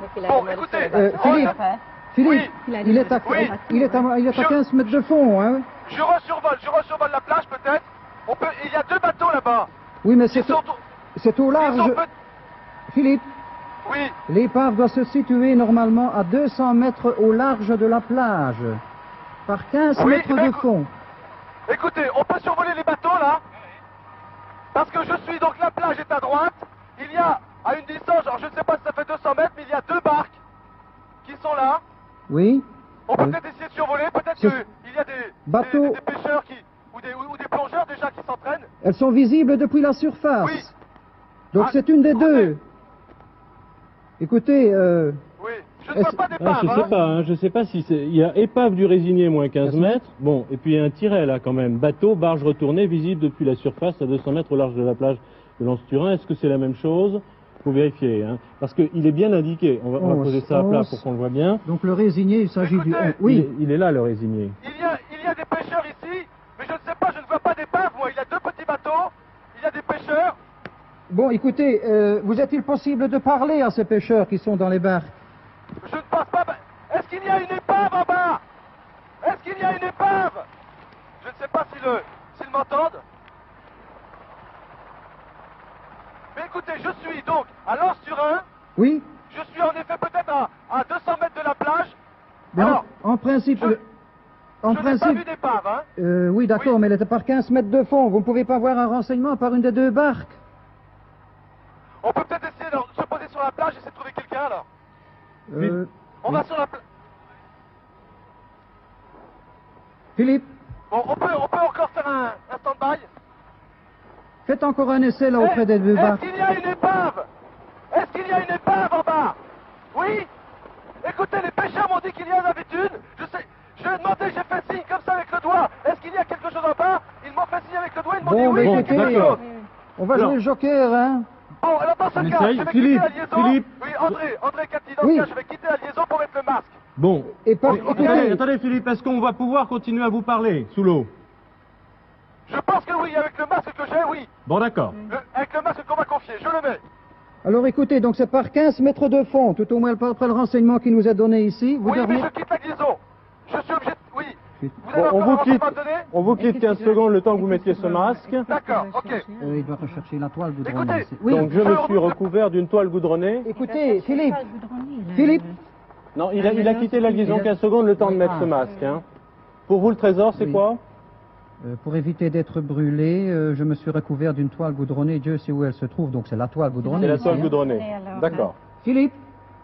Mais Bon, écoutez, Euh. Philippe. Philippe, Oui. Il est à, Oui. il, est à, il est à Je- 15 mètres de fond, hein Je resurvole, je resurvole la plage peut-être. On peut... Il y a deux bateaux là-bas. Oui, mais c'est sont... au, c'est au Ils large. sont Philippe, Oui, l'épave doit se situer normalement à 200 mètres au large de la plage, par 15 Oui, mètres de fond. écoutez, on peut survoler les bateaux là Parce que je suis donc la plage est à droite. Il y a à une distance, alors je ne sais pas si ça fait 200 mètres, mais il y a deux barques qui sont là. Oui On peut Oui. peut-être essayer de survoler. Peut-être qu'il y a des, Bateau. des, des pêcheurs qui, ou, des, ou, ou des plongeurs déjà qui s'entraînent. Elles sont visibles depuis la surface. Oui. Donc Ah, c'est une des écoutez. deux. Écoutez, euh, Oui, ne pas ah, je sais hein. pas, hein, je sais pas si c'est. Il y a épave du résigné moins 15 mètres. Bon, et puis il y a un tiret là quand même. Bateau, barge retournée, visible depuis la surface à 200 mètres au large de la plage de Lens-Turin. Est-ce que c'est la même chose? Faut vérifier, hein. parce qu'il est bien indiqué. On va, oh, poser ça à plat pour qu'on le voit bien. Donc le résigné, il s'agit du. Oui, Il, est là le résigné. il y, a, il y a des pêcheurs ici, mais je ne sais pas, je ne vois pas d'épave, moi. Il y a deux petits bateaux, il y a des pêcheurs. bon, écoutez, euh, vous est-il possible de parler à ces pêcheurs qui sont dans les barques? Je ne pense pas. Est-ce qu'il y a une épave en bas? Est-ce qu'il y a une épave? Je ne sais pas s'ils le- s'ils m'entendent. Mais écoutez, je suis donc à Lens-sur-Ain. Oui Je suis en effet peut-être à, à 200 mètres de la plage. Mais en- Alors, en, principe... je- en je n'ai pas principe... vu d'épave, hein euh, oui, d'accord, Oui. mais elle était par 15 mètres de fond. Vous ne pouvez pas avoir un renseignement par une des deux barques On peut peut-être essayer de se poser sur la plage et essayer de trouver quelqu'un alors. Euh, On va sur la. Philippe, Bon, on peut, on peut encore faire un, un stand-by faites encore un essai là auprès Eh, des deux Est-ce qu'il y a une épave? Est-ce qu'il y a une épave en bas? Oui? Écoutez, les pêcheurs m'ont dit qu'il y en avait une. Je sais. Je ai demandé, j'ai fait signe comme ça avec le doigt. Est-ce qu'il y a quelque chose en bas? Ils m'ont fait signe avec le doigt, ils m'ont Bon, dit oui, mais il y a écoutez, quelque d'accord. chose. On va jouer le joker, hein Bon, alors dans ce cas, je vais Philippe, quitter la liaison. Philippe. Oui, André, André Cathy, dans Oui. ce cas, je vais quitter la liaison pour mettre le masque. Bon. Et par... Oui, Attendez, écoutez, attendez, Philippe, est-ce qu'on va pouvoir continuer à vous parler sous l'eau? Je pense que oui, avec le masque que j'ai, oui. Bon, d'accord. Le- avec le masque qu'on m'a confié, je le mets. alors écoutez, donc c'est par 15 mètres de fond, tout au moins après le renseignement qui nous est donné ici. Vous oui, mais je quitte la liaison. Je suis obligé de... Bon, on vous quitte. On vous quitte 15 secondes le temps que vous mettiez ce masque. D'accord, ok. Euh, il doit rechercher la toile goudronnée. Oui, Donc je me suis recouvert d'une toile goudronnée. écoutez, Philippe, Philippe, Non, il a, il a quitté la liaison 15 secondes le temps de mettre ce masque. hein. Pour vous, le trésor, c'est Oui. quoi euh, pour éviter d'être brûlé, euh, je me suis recouvert d'une toile goudronnée. Dieu sait où elle se trouve, donc c'est la toile goudronnée. C'est la toile hein. goudronnée. alors, D'accord. Philippe,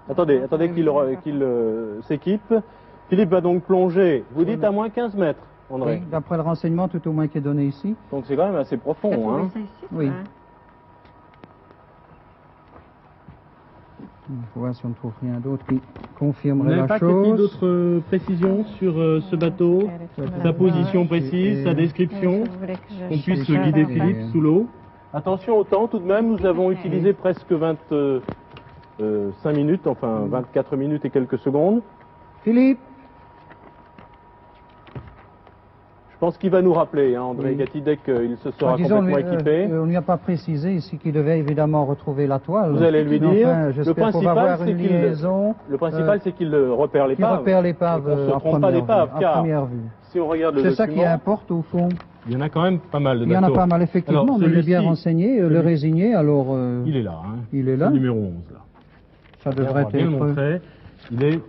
Attendez, attendez qu'il, euh, s'équipe. Philippe va donc plonger, vous dites à moins 15 mètres, André. oui, d'après le renseignement tout au moins qui est donné ici. Donc c'est quand même assez profond. Hein. Oui. On va voir si on ne trouve rien d'autre qui Vous confirmerait la pas chose. d'autres euh, précisions sur euh, ce bateau, sa position précise, sa description, qu'on puisse guider Philippe sous l'eau Attention au temps, tout de même, nous avons utilisé presque 25 minutes, enfin 24 minutes et quelques secondes. Philippe, Je pense qu'il va nous rappeler, hein, André Oui. Gatti, dès qu'il se sera Bah, disons, complètement lui, euh, équipé. euh, on ne lui a pas précisé ici qu'il devait évidemment retrouver la toile. Vous allez lui dire, enfin, le principal, c'est qu'il- Le principal, euh, c'est qu'il repère l'épave. repère l'épave Et qu'on se euh, trompe pas première d'épave, car première vue. Si on regarde le C'est ça qui document, importe au fond. il y en a quand même pas mal de Il y en a pas mal effectivement, Alors, mais il est bien renseigné, le résigné, alors euh, Il est là, hein. il est là. le numéro 11, là. Ça on devrait bien être. Il est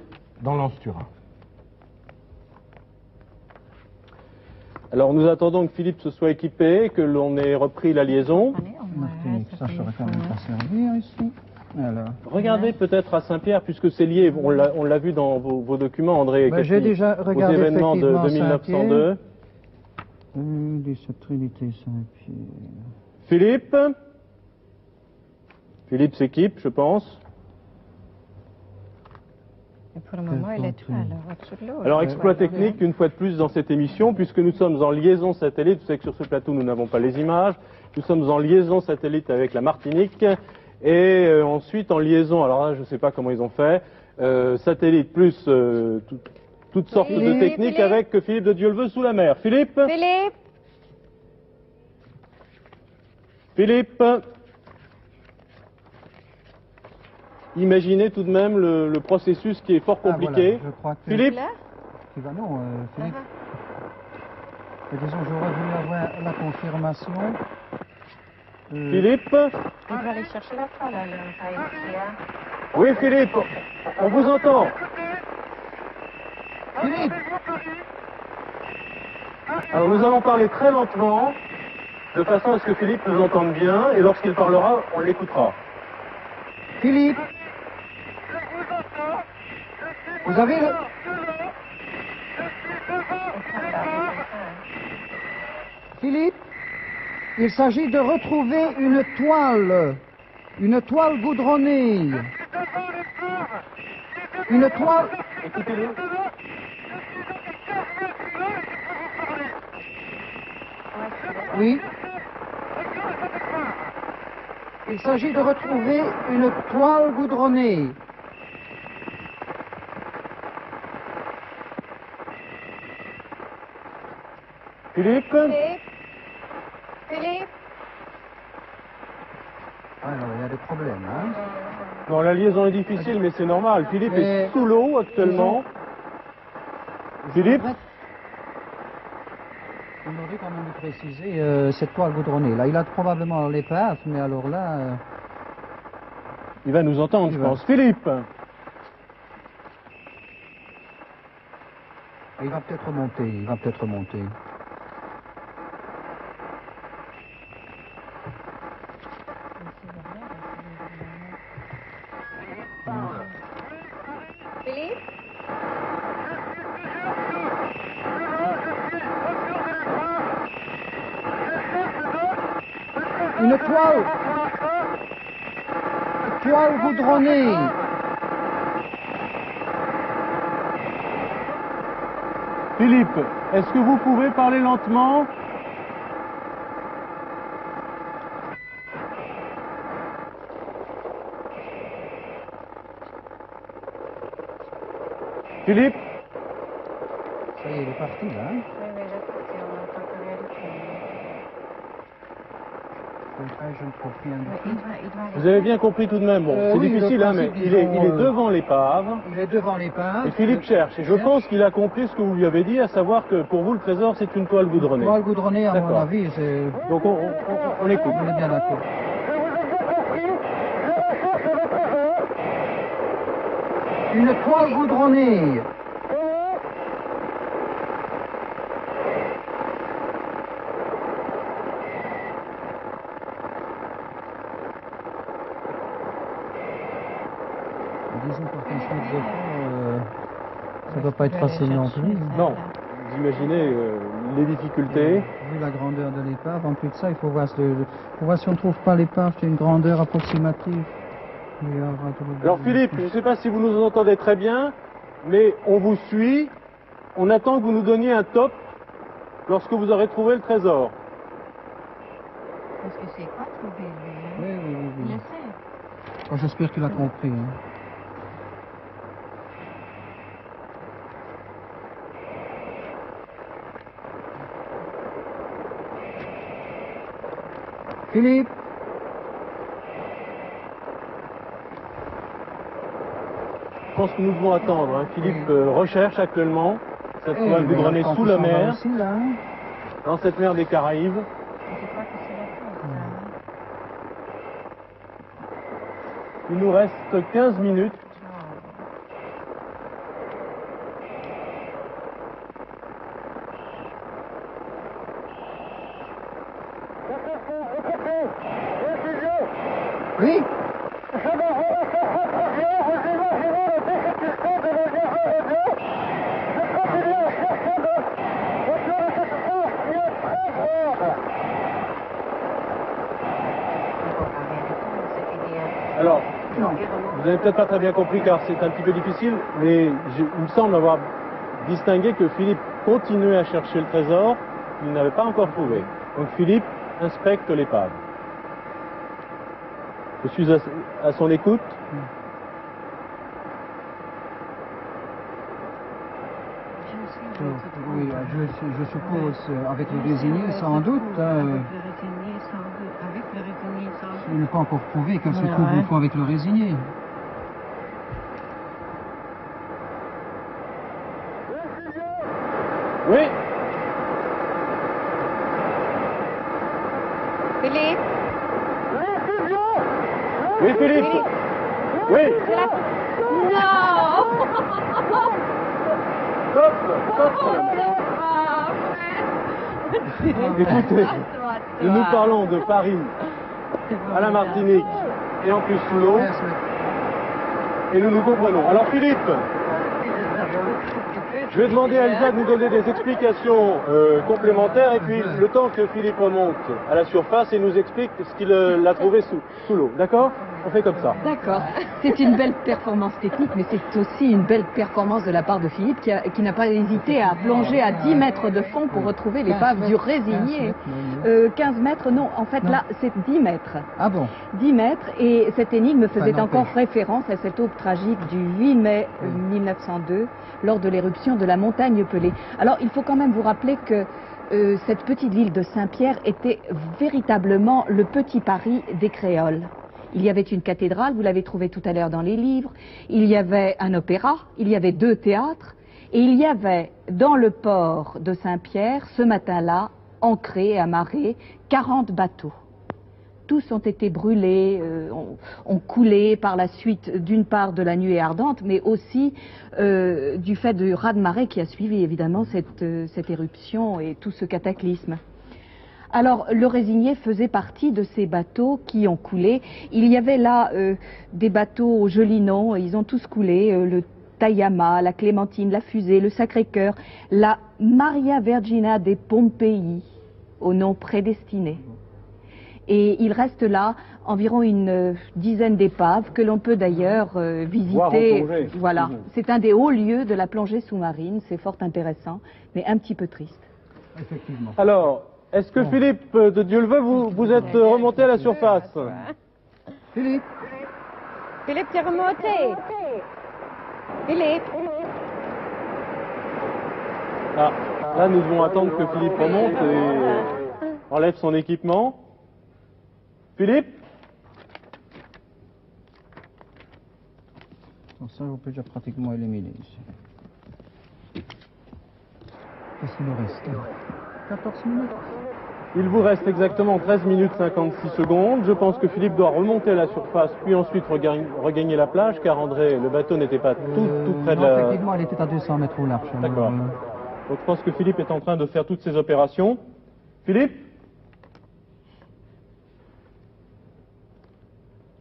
dans l'Anse-Turin. Alors nous attendons que Philippe se soit équipé, que l'on ait repris la liaison. Martinique, ça saurait quand même pas servir ici. Alors. Regardez peut-être à Saint-Pierre, puisque c'est lié, on l'a on l'a vu dans vos, vos documents, André, et j'ai déjà aux regardé événements de, de effectivement 1902. Euh, des Trinité Saint-Pierre. Philippe? Philippe s'équipe, je pense. Et pour le moment, il est tout de l'eau. Alors, exploit technique, une fois de plus, dans cette émission, puisque nous sommes en liaison satellite. Vous savez que sur ce plateau, nous n'avons pas les images. Nous sommes en liaison satellite avec la Martinique. Et euh, ensuite, en liaison, alors là, je ne sais pas comment ils ont fait, euh, satellite plus euh, tout- toutes sortes de techniques Philippe. avec Philippe de Dieuleveux sous la mer. Philippe Philippe Philippe Imaginez tout de même le, le processus qui est fort Ah, compliqué. voilà, je crois que. Philippe non, euh, Philippe. Et disons, j'aurais voulu avoir la confirmation. Euh, Philippe Il va aller chercher la hein. Oui, Philippe, on vous entend. Philippe Alors nous allons parler très lentement, de façon à ce que Philippe nous entende bien, et lorsqu'il parlera, on l'écoutera. Philippe Vous avez le... Philippe Il s'agit de retrouver une toile. Une toile goudronnée. Une toile... Oui. Il s'agit de retrouver une toile goudronnée. Philippe Philippe Philippe Alors, il y a des problèmes, hein Non, la liaison est difficile, mais c'est normal. Philippe Mais- est sous l'eau actuellement. Philippe On aurait quand même préciser euh, cette toile goudronnée. Là, il a probablement l'épave, mais alors là... euh, Il va nous entendre, je va. pense. Philippe il va peut-être remonter, il va peut-être remonter. Philippe Une toile Une toile goudronnée Philippe, est-ce que vous pouvez parler lentement? Philippe? Ça y est, il est parti, là. hein? Oui, mais là, c'est- on n'entend plus rien du tout. Je ne trouve rien du Mais tout. il doit, il doit aller- Vous avez bien compris tout de même. Bon, Euh, c'est oui, difficile, hein, mais il est, disons, il est euh, devant l'épave. Il est devant l'épave. Et Philippe cherche. Et je pense qu'il a compris ce que vous lui avez dit, à savoir que pour vous, le trésor, c'est une toile goudronnée. Toile goudronnée, à mon avis, c'est... Donc on, on- on- on écoute. On est bien d'accord. Une toile goudronnée Disons pour qu'un chemin de fond, euh, ça doit pas être facile non plus. Non, vous imaginez euh, les difficultés. Vu la grandeur de l'épave, en plus de ça, il faut voir, le- faut voir si on ne trouve pas l'épave qui a une grandeur approximative. Alors Philippe, je ne sais pas si vous nous entendez très bien, mais on vous suit. On attend que vous nous donniez un top lorsque vous aurez trouvé le trésor. Parce que c'est quoi trouver Oui, hein oui, oui. Oui. le J'espère qu'il a compris. hein. Philippe Je pense que nous devons attendre. hein. Philippe euh, recherche actuellement cette toile goudronnée sous la mer, aussi, là, hein. dans cette mer des Caraïbes. Hein. Il nous reste 15 minutes. Oui Il comprend rien du tout, c'est qu'il est- Alors, Non, peut-être pas très bien compris car c'est un petit peu difficile, mais il me semble avoir distingué que Philippe continuait à chercher le trésor qu'il n'avait pas encore trouvé. Donc Philippe inspecte l'épave. Je suis à, à son écoute. Je suis Oh, je Oui, je, je suppose, euh, avec le désigné, sans doute. hein, Avec euh, le résigné, sans doute. Avec le résigné, sans doute. il n'est pas encore prouvé qu'elle se trouve une fois avec le résigné. Oui, Philippe. Oui Philippe. Oui. Non. Stop, stop. Écoutez, nous parlons de Paris à la Martinique et en plus sous l'eau, et nous nous comprenons. Alors Philippe, je vais demander à Elsa de nous donner des explications euh, complémentaires, et puis le temps que Philippe remonte à la surface et nous explique ce qu'il euh, a trouvé sous, sous l'eau. D'accord? On fait comme ça. D'accord. C'est une belle performance technique, mais c'est aussi une belle performance de la part de Philippe qui a- qui n'a pas hésité à plonger à 10 mètres de fond pour retrouver l'épave du résigné. Euh, 15 mètres, non, en fait Non. là c'est 10 mètres. Ah bon 10 mètres et cette énigme faisait encore référence à cette aube tragique du 8 mai euh, 1902 lors de l'éruption de la montagne Pelée. Alors il faut quand même vous rappeler que euh, cette petite ville de Saint-Pierre était véritablement le petit Paris des créoles. Il y avait une cathédrale, vous l'avez trouvé tout à l'heure dans les livres, il y avait un opéra, il y avait deux théâtres, et il y avait dans le port de Saint-Pierre, ce matin-là, ancrés et amarrés, 40 bateaux. Tous ont été brûlés, euh, ont, coulé par la suite d'une part de la nuée ardente, mais aussi euh, du fait du raz-de-marée qui a suivi évidemment cette, euh, cette éruption et tout ce cataclysme. Alors, le Résigné faisait partie de ces bateaux qui ont coulé. Il y avait là euh, des bateaux au joli nom, ils ont tous coulé, euh, le Tayama, la Clémentine, la Fusée, le Sacré-Cœur, la Maria Vergina des Pompéi, au nom prédestiné. Et il reste là environ une euh, dizaine d'épaves que l'on peut d'ailleurs euh, visiter. plongée. Voilà, c'est un des hauts lieux de la plongée sous-marine, c'est fort intéressant, mais un petit peu triste. Effectivement. Alors, est-ce que Philippe euh, de Dieu le veut, vous, vous êtes euh, remonté à la surface? Philippe, Philippe, t'es remonté. Philippe. Ah, là, nous devons attendre que Philippe remonte et enlève son équipement. Philippe? Bon, ça, on peut déjà pratiquement éliminer ici. Qu'est-ce qu'il nous reste 14 minutes. Il vous reste exactement 13 minutes 56 secondes. Je pense que Philippe doit remonter à la surface, puis ensuite regagner, regagner la plage, car André, le bateau n'était pas tout, Euh, tout près de non, la... Effectivement, elle était à 200 mètres au large. alors, D'accord. euh, Donc je pense que Philippe est en train de faire toutes ces opérations. Philippe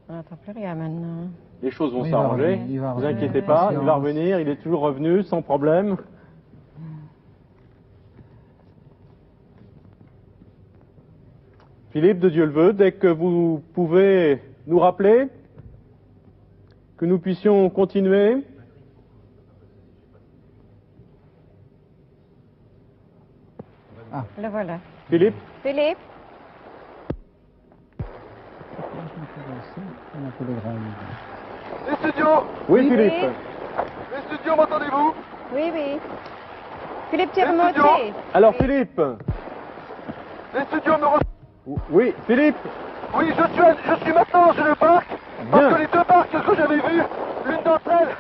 On n'entend plus rien maintenant. Les choses vont Oui, s'arranger. revenir, il va Ne vous inquiétez pas, il va revenir, il est toujours revenu sans problème. Philippe, de Dieu le veut, dès que vous pouvez nous rappeler, que nous puissions continuer. Le voilà. Philippe Philippe. Les studios Oui, Oui. Philippe. Les studios, m'entendez-vous? Oui, oui. Philippe, t'es Les remonté. Alors, Philippe Les studios me re- Oui, Philippe Oui, je suis, je suis maintenant sur le parc. Parce que les deux barques que j'avais vues, l'une d'entre elles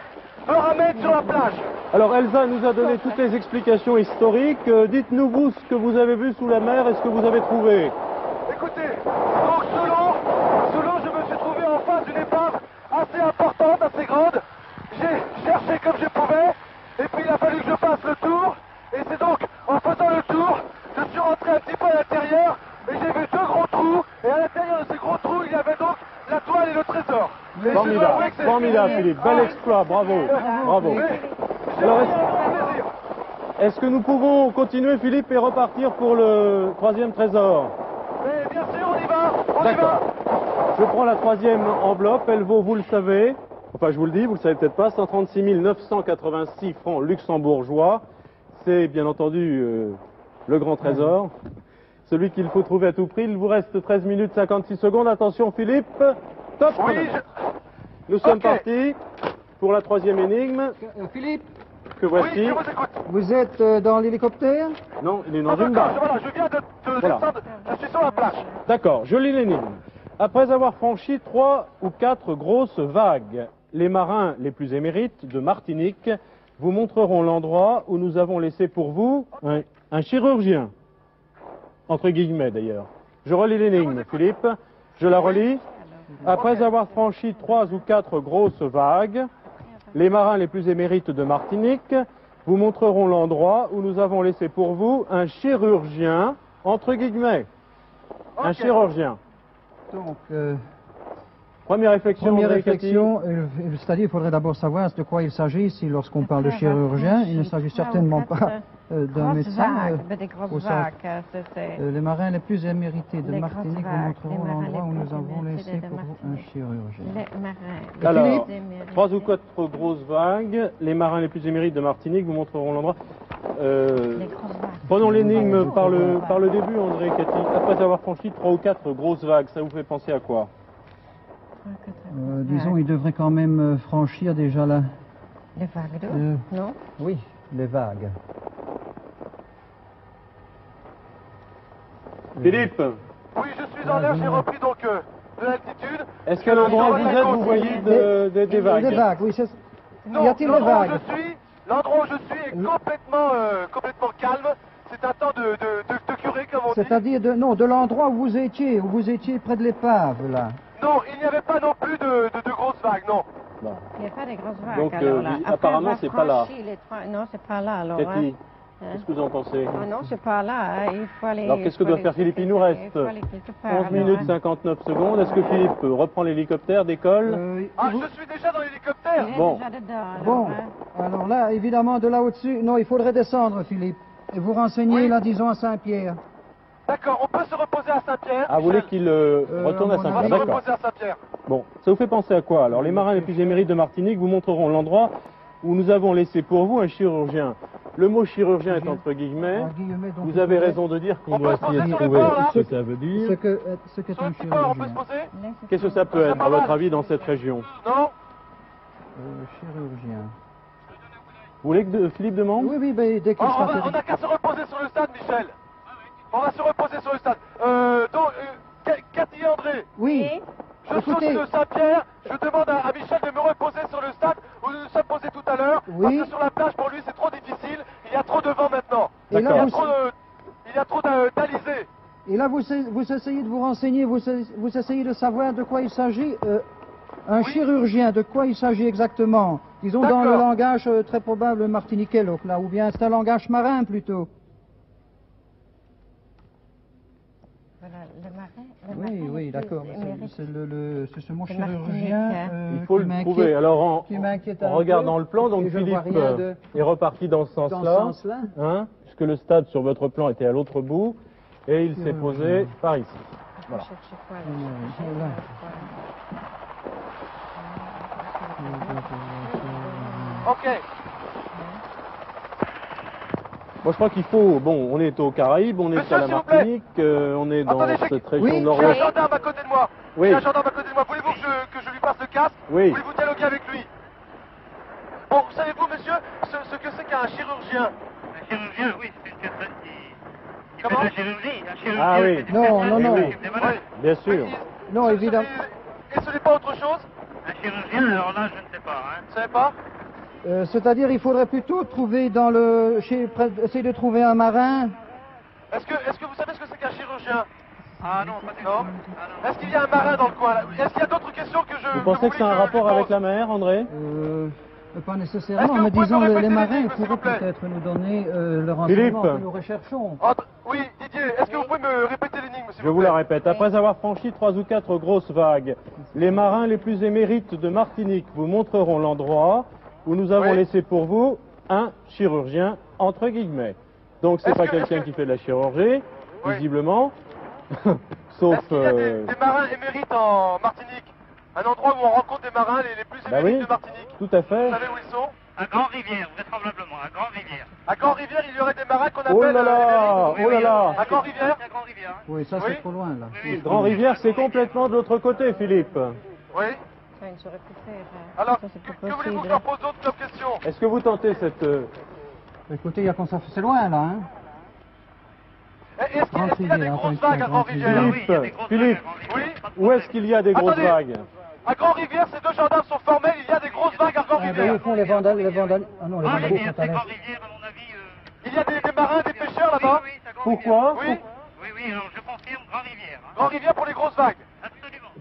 me ramène sur la plage. Alors Elsa nous a donné toutes les explications historiques. Euh, Dites-nous vous ce que vous avez vu sous la mer et ce que vous avez trouvé. Écoutez, donc sous l'eau, sous l'eau, je me suis trouvé en face d'une épave assez importante, assez grande. J'ai cherché comme je pouvais, et puis il a fallu que je fasse le tour. Et c'est donc en faisant le tour, je suis rentré un petit peu à l'intérieur, et j'ai vu deux gros trous, et à l'intérieur de ces gros trous, il y avait donc la toile et le trésor. Et je dois avouer Formidable, Philippe, bel exploit, bravo, bravo. Alors, est-ce- que nous pouvons continuer Philippe et repartir pour le troisième trésor? Mais bien sûr, on y va, on y va. Je prends la troisième enveloppe, elle vaut, vous le savez, enfin je vous le dis, vous le savez peut-être pas, 136 986 francs luxembourgeois. C'est bien entendu euh, le grand trésor, celui qu'il faut trouver à tout prix. Il vous reste 13 minutes 56 secondes. Attention Philippe, top Oui, je... Nous sommes partis pour la troisième énigme Euh, Philippe, que oui, voici. je vous écoute. vous êtes euh, dans l'hélicoptère Non, il est Ah, dans une d'accord, barque. je, voilà, je viens de, de Voilà. descendre, je suis sur la plage. D'accord, je lis l'énigme. Après avoir franchi trois ou quatre grosses vagues, les marins les plus émérites de Martinique vous montreront l'endroit où nous avons laissé pour vous un, un chirurgien. Entre guillemets d'ailleurs. Je relis l'énigme, Philippe. Je la relis. Après avoir franchi trois ou quatre grosses vagues, les marins les plus émérites de Martinique vous montreront l'endroit où nous avons laissé pour vous un chirurgien, entre guillemets. Un chirurgien. Donc, euh, Première réflexion. première réflexion, euh, c'est-à-dire il faudrait d'abord savoir de quoi il s'agit. Si lorsqu'on parle de chirurgien, il ne s'agit ou certainement pas euh, d'un médecin. vagues, euh, mais des grosses au sens- vagues, euh, c'est- c'est- euh, les marins les plus émérités de Martinique vous montreront l'endroit où nous avons laissé pour vous un chirurgien. Les marins. les Alors. Trois ou quatre grosses vagues. Les marins les plus émérites de Martinique vous montreront l'endroit. Euh, Les grosses vagues. prenons l'énigme par le, par le début, André Cathy. Après avoir franchi trois ou quatre grosses vagues, ça vous fait penser à quoi? Euh, disons, il devrait quand même euh, franchir déjà la... Les vagues d'eau, Euh, non oui, les vagues. Philippe? Oui, je suis en l'air, j'ai repris donc euh, de l'altitude. Est-ce qu'à l'endroit où vous êtes, vous voyez de- de- des vagues Des vagues, oui. c'est- Non, y a-t-il des l'endroit où vagues je suis, l'endroit où je suis est complètement, euh, complètement calme. C'est un temps de, de, de, de curé, comme on dit. C'est-à-dire, de, non, de l'endroit où vous étiez, où vous étiez près de l'épave, là. Non, il n'y avait pas non plus de, de, de grosses vagues, non. Il n'y a pas de grosses vagues. Donc, alors, euh, là. oui, Après apparemment, c'est pas là. trois- Non, c'est pas là, alors. Hein. qu'est-ce que vous en pensez Ah non, c'est pas là. hein. Il faut aller. Alors, qu'est-ce que doit faire Philippe? Il nous reste il faut aller quelque part, 11 alors, minutes hein. 59 secondes. Est-ce que Philippe reprend l'hélicoptère, décolle Euh, Ah, vous- je suis déjà dans l'hélicoptère. Bon. déjà dedans, alors, Bon, hein. alors là, évidemment, de là au-dessus, non, il faudrait descendre, Philippe, et vous renseigner, Oui. là, disons, à Saint-Pierre. D'accord, on peut se reposer à Saint-Pierre. Ah, vous voulez qu'il euh, Euh, retourne à à mon On va Saint-Pierre se reposer à Saint-Pierre. Bon, ça vous fait penser à quoi? Alors, les marins les plus émérites de Martinique vous montreront l'endroit où nous avons laissé pour vous un chirurgien. Le mot chirurgien est entre guillemets. Vous avez raison de dire On qu'on doit essayer de sur le trouver bord, là ce que ça veut Ce dire. que, euh, ce qu'est Sur un le petit port, on peut se chirurgien. Qu'est-ce que ça peut être, à votre avis, dans cette région? Non chirurgien. Vous voulez que de- Philippe demande? Oui, oui, ben, dès qu'il on sera On n'a qu'à se reposer sur le stade, Michel. On va se reposer sur le stade. Euh, donc, euh, Ca- Cathy et André, Oui, je saute de Saint-Pierre. Je demande à, à Michel de me reposer sur le stade où nous nous sommes posés tout à l'heure. Oui. Parce que sur la plage, pour lui, c'est trop difficile. Il y a trop de vent maintenant. Et là, il y a vous- trop de- il y a trop d'a- d'alizés. et là, vous, vous essayez de vous renseigner, vous, vous essayez de savoir de quoi il s'agit. euh, un Oui. chirurgien, de quoi il s'agit exactement? Disons dans le langage euh, très probable martiniquais, là, ou bien c'est un langage marin plutôt. Voilà, le marin. le Oui, marin oui, le d'accord. plus mais c'est- le, le- c'est ce mot chirurgien hein. euh, Il faut qui le trouver. Alors, en, regardant peu, le plan, donc Philippe euh, de- est reparti dans ce sens-là, hein, puisque le stade sur votre plan était à l'autre bout, et il s'est posé par ici. Voilà. Ok. Moi, je crois qu'il faut. Bon, on est aux Caraïbes, on est Monsieur, à la. Martinique, euh, on est dans Attendez, cette région Oui, J'ai un nord-ouest. gendarme à côté de moi. Oui. Un gendarme à côté de moi. Voulez-vous que je, que je lui passe le casque Oui. Voulez-vous dialoguer avec lui Bon, savez-vous, monsieur, ce, ce que c'est qu'un chirurgien Un chirurgien, oui, c'est une personne qui, qui Comment fait de la chirurgie. Un chirurgien, Ah oui. c'est une Non, non, non. malades. Bien sûr. Mais- Non, évidemment. Et ce n'est pas autre chose Un chirurgien, alors là, je ne sais pas. Hein. Vous savez pas Euh, C'est-à-dire, il faudrait plutôt trouver dans le, chez, essayer de trouver un marin. Est-ce que, est-ce que vous savez ce que c'est qu'un chirurgien? Ah non, pas du Non. Ah. Est-ce qu'il y a un marin dans le coin là? Est-ce qu'il y a d'autres questions que je Vous pensez que c'est un rapport avec la mer, André? Euh, pas nécessairement, mais disons, me les, marins l'énigme, s'il vous pourraient plaît? peut-être nous donner euh, le renseignement Philippe. que nous recherchons. Entre- Oui, Didier, est-ce que vous pouvez me répéter l'énigme s'il Je vous vous la répète. Après avoir franchi trois ou quatre grosses vagues, les marins les plus émérites de Martinique vous montreront l'endroit où nous avons Oui. laissé pour vous un chirurgien, entre guillemets. Donc, c'est Est-ce pas que- quelqu'un que- qui fait de la chirurgie, Oui. visiblement. Sauf. Est-ce qu'il y a des, euh, des marins émérites en Martinique? Un endroit où on rencontre des marins les, les plus Bah émérites oui. de Martinique Tout à fait. Vous savez où ils sont? À Grand-Rivière, vraisemblablement, à Grand-Rivière. À Grand-Rivière, il y aurait des marins qu'on appelle Oh là euh, là émérites Oh là là À Grand-Rivière À Grand-Rivière. hein. Oui, ça Oui. c'est trop loin là. Oui, oui, Grand-Rivière, c'est complètement de l'autre côté, Philippe. Oui Ça, il ne saurait plus faire. hein. Alors, Ça, c'est que, que voulez-vous que possible. je leur pose d'autres comme question Est-ce que vous tentez cette. euh, Écoutez, il y a qu'on s'en fait- c'est loin là, hein. Eh, Est-ce qu'il est-ce qu'il y a des Grand-Rivière, grosses vagues à Grand-Rivière. Grand-Rivière Philippe, Grand-Rivière, oui. Où est-ce qu'il y a des grosses Attendez. vagues À Grand-Rivière, ces deux gendarmes sont formels, il y a des grosses vagues à Ah, ben, Grand-Rivière au fond, les vandales, les vandales. Ah non, les vandales Grand-Rivière, sont à c'est. Grand-Rivière, à mon avis. euh, Il y a des, des marins, des pêcheurs là-bas Oui, oui, c'est à Grand-Rivière. Pourquoi Oui Oui, oui, alors je confirme Grand-Rivière. hein. Grand-Rivière pour les grosses vagues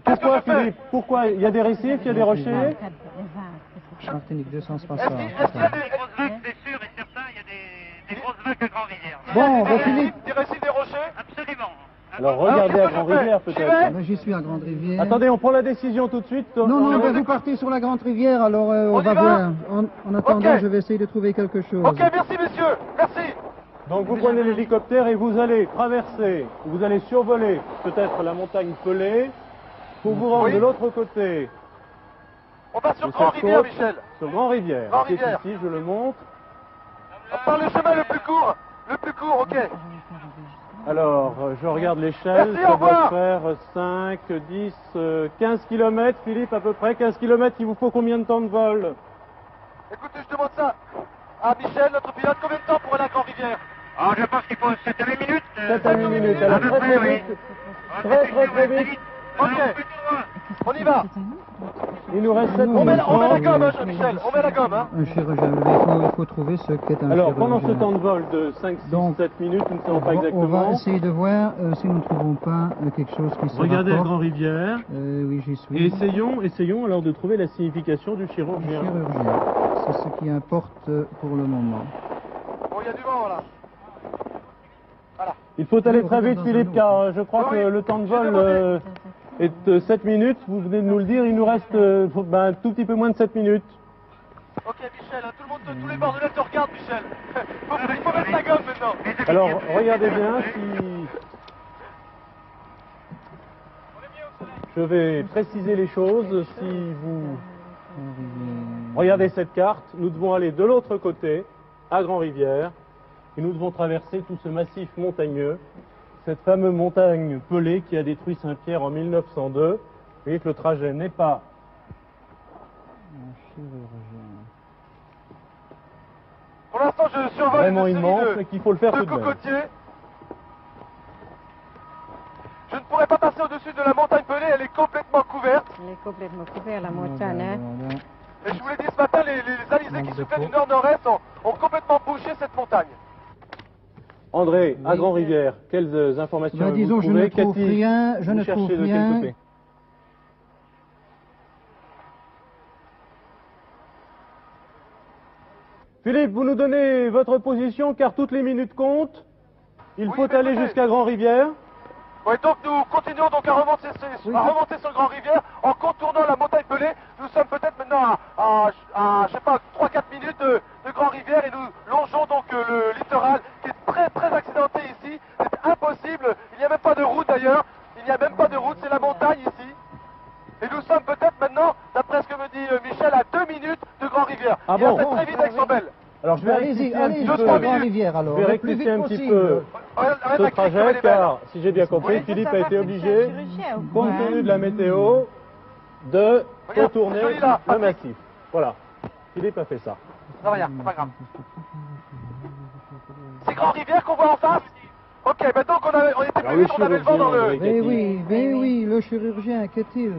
Pourquoi, Philippe Pourquoi Il y a des récifs, il y a des rochers Les vagues, les vagues. Martinique, 200 c'est pas Est-ce qu'il y a des, grosses vagues, c'est sûr et certain, il y a des, des grosses vagues à Grand-Rivière. a Bon, des Philippe. des récifs, des rochers Absolument. Alors Alors, regardez à J'y peut-être. Mais j'y suis à Grande-Rivière. Attendez, on prend la décision tout de suite. Non, non, On- ben, vous partez sur la Grande-Rivière, alors euh, on, va va voir. En, en attendant, je vais essayer de trouver quelque chose. Ok, merci messieurs, merci Donc vous prenez l'hélicoptère et vous allez traverser, vous allez survoler peut-être la montagne Pelée pour vous rendre Oui. de l'autre côté On va sur Grand-Rivière, côte, Michel sur Grand-Rivière. Grand-Rivière. C'est ici, je le montre. Par le chemin le plus court Le plus court, ok Alors, euh, je regarde l'échelle, ça doit revoir. faire 5, 10, euh, 15 km, Philippe, à peu près 15 km. Il vous faut combien de temps de vol? Écoutez, je demande ça à Michel, notre pilote, combien de temps pour aller à Grand-Rivière? Alors je pense qu'il faut 7 à 8 minutes. euh, 7 à 8 minutes, alors à peu très près, très oui. vite. Ah, Très, très, très vite. Alors, Ok. euh, On y va Il nous reste 7 Non, On met, minutes. la- on met la gomme, hein, trente. Michel, on met la gomme, hein Un chirurgien, il faut, il faut trouver ce qu'est un Alors, chirurgien. pendant ce temps de vol de 5, 6, Donc, 7 minutes, nous ne on savons pas on va exactement. essayer de voir euh, si nous ne trouvons pas euh, quelque chose qui se Regardez rapporte. Grand-Rivière. Euh, oui, j'y suis. Et essayons, essayons alors de trouver la signification du chirurgien. Chirurgien. C'est ce qui importe euh, pour le moment. Bon, il y a du vent, là. Il faut aller très vite, Philippe, car euh, je crois Oui, que le temps de vol euh, de 7 minutes. Vous venez de nous le dire, il nous reste euh, ben, un tout petit peu moins de 7 minutes. Ok, Michel, hein, tout le monde, tous les bordelais te regardent, Michel. il faut mettre la gomme maintenant. Alors, regardez bien si... Je vais préciser les choses. Si vous regardez cette carte, nous devons aller de l'autre côté, à Grand-Rivière, et nous devons traverser tout ce massif montagneux, cette fameuse montagne pelée qui a détruit Saint-Pierre en 1902. Vous voyez que le trajet n'est pas. Pour l'instant, je survole vraiment une série immense, qu'il faut le faire de tout de même. cocotiers. Je ne pourrais pas passer au-dessus de la montagne pelée, elle est complètement couverte. Elle est complètement couverte, la montagne. Hein. Et je vous l'ai dit ce matin, les, les alizés qui peau. du nord-nord-est ont, ont complètement bouché cette montagne. André, à. Grand-Rivière, quelles euh, informations Ben, avez-vous disons, je trouvées ne trouve Cathy, rien, je vous ne trouve de rien. Philippe, vous nous donnez votre position car toutes les minutes comptent. Il Oui, faut aller jusqu'à Grand-Rivière. Ouais, donc nous continuons donc à remonter, sur- à remonter sur Grand-Rivière en contournant la montagne pelée. Nous sommes peut-être maintenant à, à, à, je sais pas, 3-4 minutes de, de Grand-Rivière et nous longeons donc euh, le littoral qui est très très accidenté ici. C'est impossible, il n'y a même pas de route d'ailleurs, il n'y a même pas de route, c'est la montagne ici. Et nous sommes peut-être maintenant, d'après ce que me dit euh, Michel, à 2 minutes de Grand-Rivière. Ah il y a bon cette très vite avec son belle. Alors je vais Allez-y, allez, je vais rectifier un petit possible. peu arrête ce trajet car, si j'ai bien compris, Philippe a été obligé, compte tenu de la météo, de contourner le massif. Voilà. Philippe a fait ça. Ça va, rien, c'est pas grave. C'est Grand-Rivière qu'on voit en face Ok, ben donc on, avait, on était Alors, plus on avait le vent dans le... Mais oui, mais oui, le chirurgien, qu'est-il?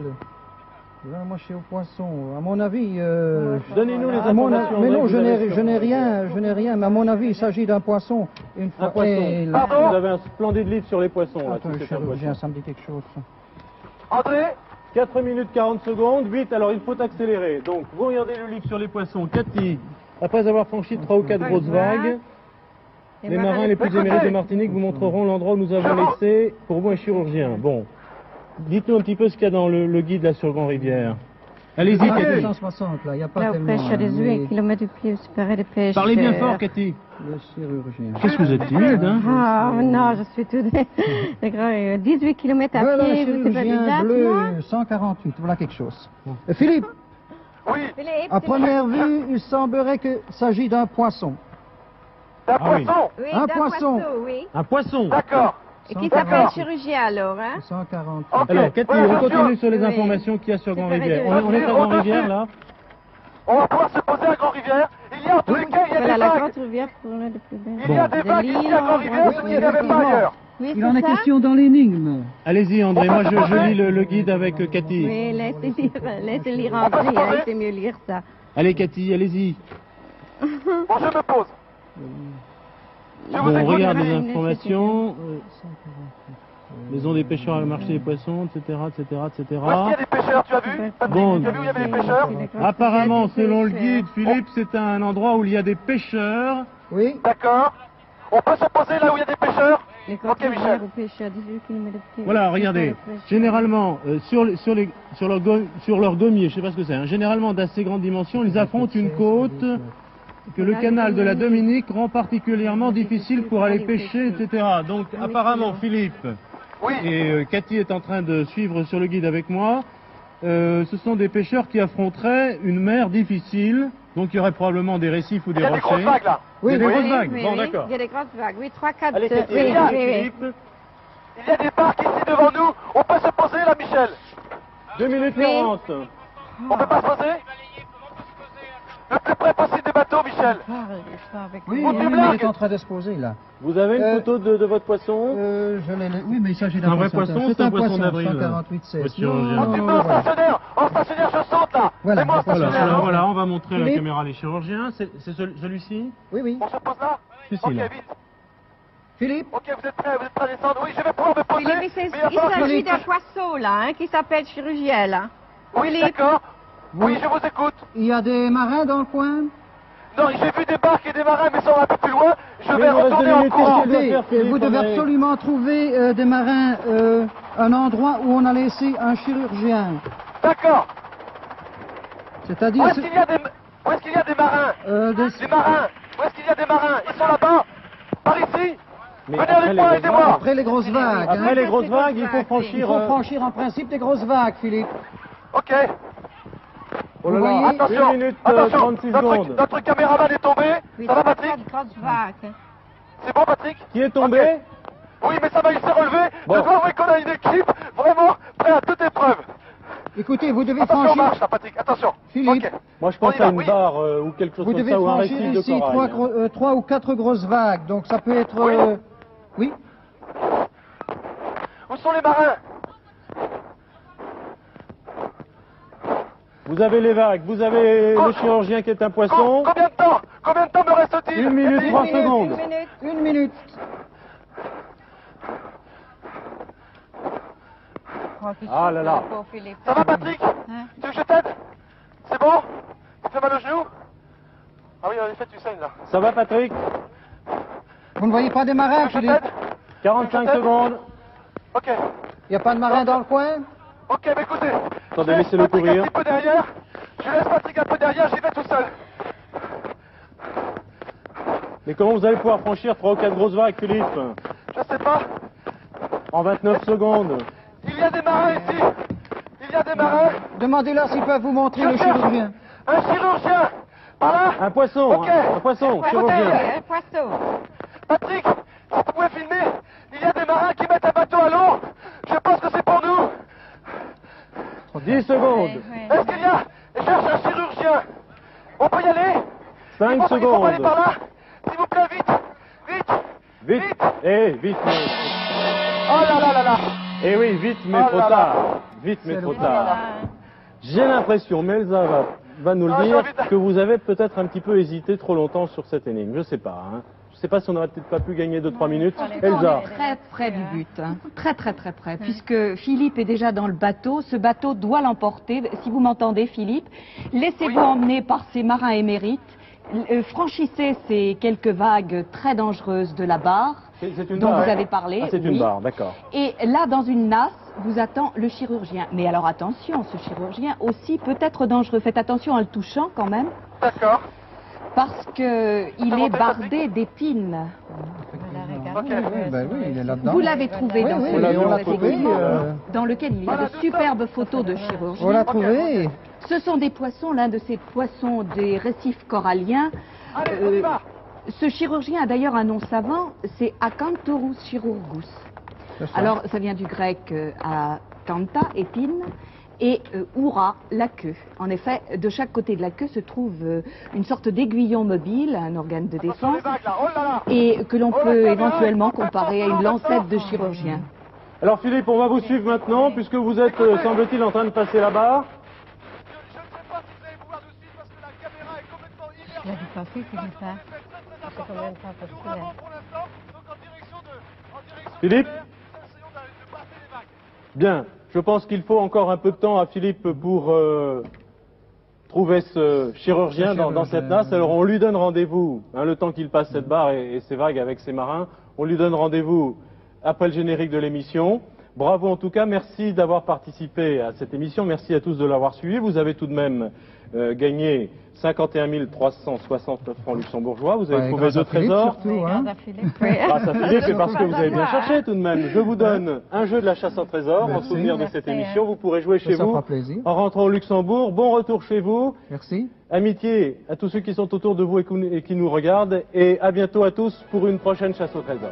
Moi, je suis au poisson. À mon avis... euh, Donnez-nous les à mon informations. mais non, je n'ai, rien, je n'ai rien. Mais à mon avis, il s'agit d'un poisson. Une Un fois. poisson. Et là- Pardon Vous avez un splendide livre sur les poissons. Attends, un chirurgien, poisson. ça me dit quelque chose. André 4 minutes 40 secondes, 8, alors il faut accélérer. Donc, vous regardez le livre sur les poissons. Cathy, après avoir franchi 3 ou 4 Ouais, grosses vagues, les marins les plus émérites de Martinique vous montreront l'endroit où nous avons laissé pour vous un chirurgien. Bon, dites-nous un petit peu ce qu'il y a dans le, le guide là sur Grand-Rivière. Allez-y, Ah, Cathy. 260, là, il n'y a pas Là, tellement. pêche à hein, 18 mais km du pied séparé des pêches. Parlez bien fort, Cathy. Le chirurgien. Qu'est-ce que vous êtes timide, hein Ah, non, je suis tout de grave. 18 km à Voilà, pied, le vous savez pas bleu, 148, voilà quelque chose. Euh, Philippe, Oui, Philippe, à première vue, il semblerait qu'il s'agit d'un poisson. c'est un Ah poisson Oui, Un d'un poisson. oui. Un poisson. D'accord. Et qui 148. s'appelle chirurgien alors, hein 148. Ok. Alors, Cathy, Voilà, on continue sur les Oui. informations qu'il y a sur Grand-Rivière. On, on est à Grand-Rivière, là On va pouvoir se poser à Grand-Rivière. Il y a en tous les cas, il y a Voilà des la vagues. grande rivière pour le plus belle. Il y a des vagues ici à Grand-Rivière, ce qu'il n'y avait pas ailleurs. Oui, Il en est question dans l'énigme. Allez-y, André, moi je, je lis le, le guide avec euh, Cathy. Oui, laissez lire, laissez lire André, hein, c'est mieux lire ça. Allez, Cathy, allez-y. Bon, je me pose. Je vous Bon, on regarde les informations. euh, Maison des pêcheurs à le marché des poissons, etc., etc., Où est-ce qu'il y etc. a des pêcheurs, tu as vu? Patrick, Bon. tu as vu où il y avait des pêcheurs Apparemment, selon le guide, Philippe, c'est un endroit où il y a des pêcheurs. Oui, D'accord. On peut se poser là où il y a des pêcheurs? Ok, Michel. rivières au pêche à 18 km de pied. Voilà, regardez. Généralement, euh, sur, les- sur, les, sur, leur go- sur leur gommier, je sais pas ce que c'est, hein, généralement d'assez grande dimension, ils affrontent une côte que le canal de la Dominique rend particulièrement difficile pour aller pêcher, etc. Donc, apparemment, Philippe Oui. et euh, Cathy est en train de suivre sur le guide avec moi. Euh, ce sont des pêcheurs qui affronteraient une mer difficile, donc il y aurait probablement des récifs ou Il des y a des grosses rochers. vagues là. Il y a des Oui, grosses Oui, vagues. oui, bon, oui, d'accord. Il y a des grosses vagues, oui, 3, 4. Allez, Cathy, oui, oui, oui. Philippe. Il y a des barques ici devant nous. On peut se poser là, Michel 2 minutes Oui. 40. On peut pas se poser? Le plus près possible des bateaux, Michel Michel Oui, oui, blagues il est en train de se poser, là. Vous avez une Euh, photo de, de votre poisson? Euh, je l'ai... Oui, mais il s'agit d'un vrai poisson. poisson, c'est un poisson d'avril. 148 16. Votre chirurgien. Tu peux en stationnaire En stationnaire, je saute là Voilà, en voilà, non voilà, on va montrer à la Philippe caméra les chirurgiens. C'est c'est celui- celui-ci? Oui, oui. On se pose là? Ok, là. vite Philippe Ok, vous êtes prêts, vous êtes prêts à descendre? Oui, je vais pouvoir me poser Philippe, il s'agit- mais il il s'agit d'un poisson, là, hein, qui s'appelle chirurgien, là. Oui, d'accord Oui, Oui. je vous écoute Il y a des marins dans le coin Non, j'ai vu des barques et des marins, mais ça va un peu plus loin. Je vais retourner en courant. vous devez absolument trouver euh, des marins euh, un endroit où on a laissé un chirurgien. D'accord. C'est-à-dire... Où est-ce qu'il y a des... Où est-ce qu'il y a des marins euh, des- Des marins Où est-ce qu'il y a des marins Ils sont là-bas Par ici Mais Venez après avec les moi, grosses aidez-moi Après les grosses vagues. Après hein. les grosses vagues, il faut vagues, Il franchir. faut euh, franchir en principe des grosses vagues, Philippe. Ok. Oh là Vous là, voyez Attention, une minute euh, attention, 36 notre, secondes. notre caméraman est tombé. Ça va Patrick. C'est bon Patrick Qui est tombé. Oui, mais ça va, il s'est relevé. Bon. Je avouer qu'on a une équipe vraiment prête à toute épreuve. Écoutez, vous devez Attention, franchir... marche là, Patrick, attention. Philippe. Moi, je pense à une oui. barre euh, ou quelque chose Vous comme devez ça, ou un de ici trois, euh, trois ou quatre grosses vagues. Donc ça peut être... Oui. euh, Oui Où sont les marins? Vous avez les vagues, vous avez le chirurgien qui est un poisson. Combien de temps Combien de temps me reste-t-il Une minute, trois secondes. Une minute. Une minute. Oh, Ah là là. Ça va Patrick Hein Tu veux que je t'aide C'est bon Tu fais mal au genou Ah oui, en effet, tu saignes là. Ça va, Patrick Vous ne voyez pas des marins, je t'aide 45 Peut-être. secondes. Ok. Il n'y a pas de marins dans le coin Ok, mais écoutez. Attendez, je laisse laissez-le Patrick courir. un petit peu derrière. Je laisse Patrick un peu derrière, j'y vais tout seul. Mais comment vous allez pouvoir franchir 3 ou 4 grosses vagues, Philippe? Je sais pas. En 29 secondes. Il y a des marins ici. Il y a des marins. Demandez-leur s'ils peuvent vous montrer Je le chirurgien. Un chirurgien. Par là. Un poisson, Ok. un, un poisson, Écoutez, chirurgien. Un poisson. Patrick, si vous pouvez filmer, il y a des marins qui mettent un bateau à l'eau. Je pense que c'est pour nous. 10 secondes. Ouais, ouais. Est-ce qu'il y a Je cherche un chirurgien? On peut y aller? 5 il faut, il faut aller secondes. par là. S'il vous plaît, vite. Vite. Vite. Eh, vite, mais... Oh là là là là. Eh oui, vite, mais Oh trop là là. tard. Vite, mais trop tard. J'ai l'impression, mais Elsa va, va nous le Ah, dire, que vous avez peut-être un petit peu hésité trop longtemps sur cette énigme. Je sais pas. Hein. Je sais pas si on n'aurait peut-être pas pu gagner 2-3 minutes. Elsa. Très près du but, hein. très très très près, puisque Philippe est déjà dans le bateau. Ce bateau doit l'emporter. Si vous m'entendez, Philippe, laissez-vous emmener par ces marins émérites. Euh, franchissez ces quelques vagues très dangereuses de la barre C'est c'est une dont barre. vous avez parlé. Ah, c'est une oui. barre, d'accord. Et là, dans une nasse, vous attend le chirurgien. Mais alors attention, ce chirurgien aussi peut être dangereux. Faites attention en le touchant quand même, D'accord. Parce que il Ça est bardé d'épines. Ok. Oui, ben oui, il est là-dedans. Vous l'avez trouvé Oui, dans oui, ce trouvé. euh, dans lequel il y a de superbes photos de chirurgie. On l'a trouvé. Ce sont des poissons, l'un de ces poissons des récifs coralliens. Allez, Euh, va. ce chirurgien a d'ailleurs un nom savant, c'est Acanthorus chirurgus. Ça. Alors, ça vient du grec euh, akantha, épine, et euh, oura, la queue. En effet, de chaque côté de la queue se trouve euh, une sorte d'aiguillon mobile, un organe de défense. Oh et que l'on Oh, peut éventuellement comparer à une lancette de chirurgien. Alors Philippe, on va vous suivre maintenant, puisque vous êtes, euh, semble-t-il, en train de passer la barre. Je, je ne sais pas si vous allez pouvoir nous suivre parce que la caméra est complètement immergée. Il a dû passer, Philippe, hein. C'est combien de temps parce Nous que là avons pour l'instant, donc en direction de, en direction de Philippe la mer, nous essayons de, de passer les vagues. Bien, je pense qu'il faut encore un peu de temps à Philippe pour euh, trouver ce chirurgien dans, cette nasse. Alors on lui donne rendez-vous, hein, le temps qu'il passe cette barre et, et ses vagues avec ses marins, on lui donne rendez-vous après le générique de l'émission. Bravo en tout cas, merci d'avoir participé à cette émission, merci à tous de l'avoir suivi. Vous avez tout de même euh, gagné 51 369 francs luxembourgeois, vous avez Ouais, trouvé deux trésors. surtout, hein. Grâce à Philippe, et parce que vous avez bien cherché tout de même. Je vous donne un jeu de la chasse au trésor en Merci. souvenir de cette Merci, émission. Vous pourrez jouer chez Ça vous fera plaisir. en rentrant au Luxembourg. Bon retour chez vous. Merci. Amitié à tous ceux qui sont autour de vous et qui nous regardent. Et à bientôt à tous pour une prochaine chasse au trésor.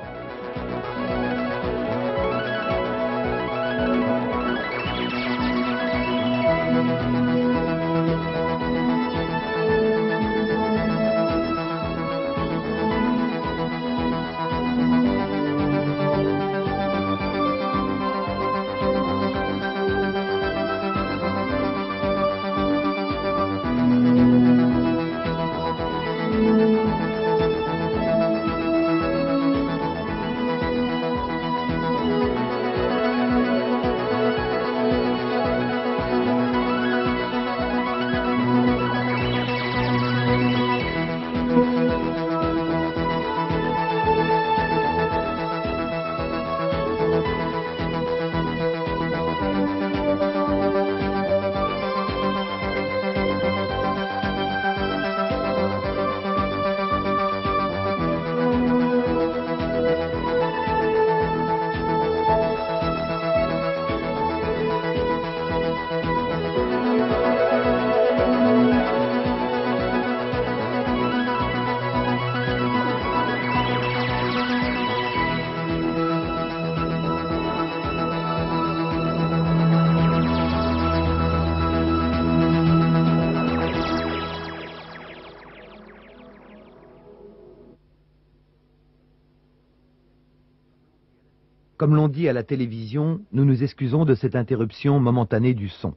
Comme l'on dit à la télévision, nous nous excusons de cette interruption momentanée du son.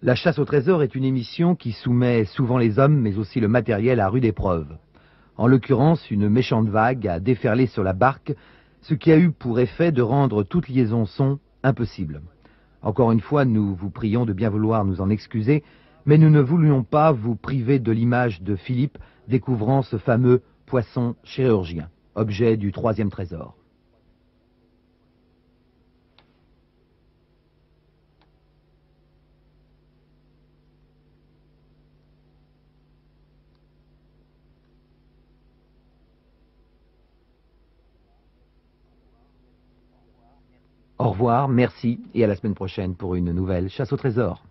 La chasse au trésor est une émission qui soumet souvent les hommes mais aussi le matériel à rude épreuve. En l'occurrence, une méchante vague a déferlé sur la barque, ce qui a eu pour effet de rendre toute liaison son impossible. Encore une fois, nous vous prions de bien vouloir nous en excuser, mais nous ne voulions pas vous priver de l'image de Philippe découvrant ce fameux poisson chirurgien, objet du troisième trésor. Au revoir, merci et à la semaine prochaine pour une nouvelle chasse au trésor.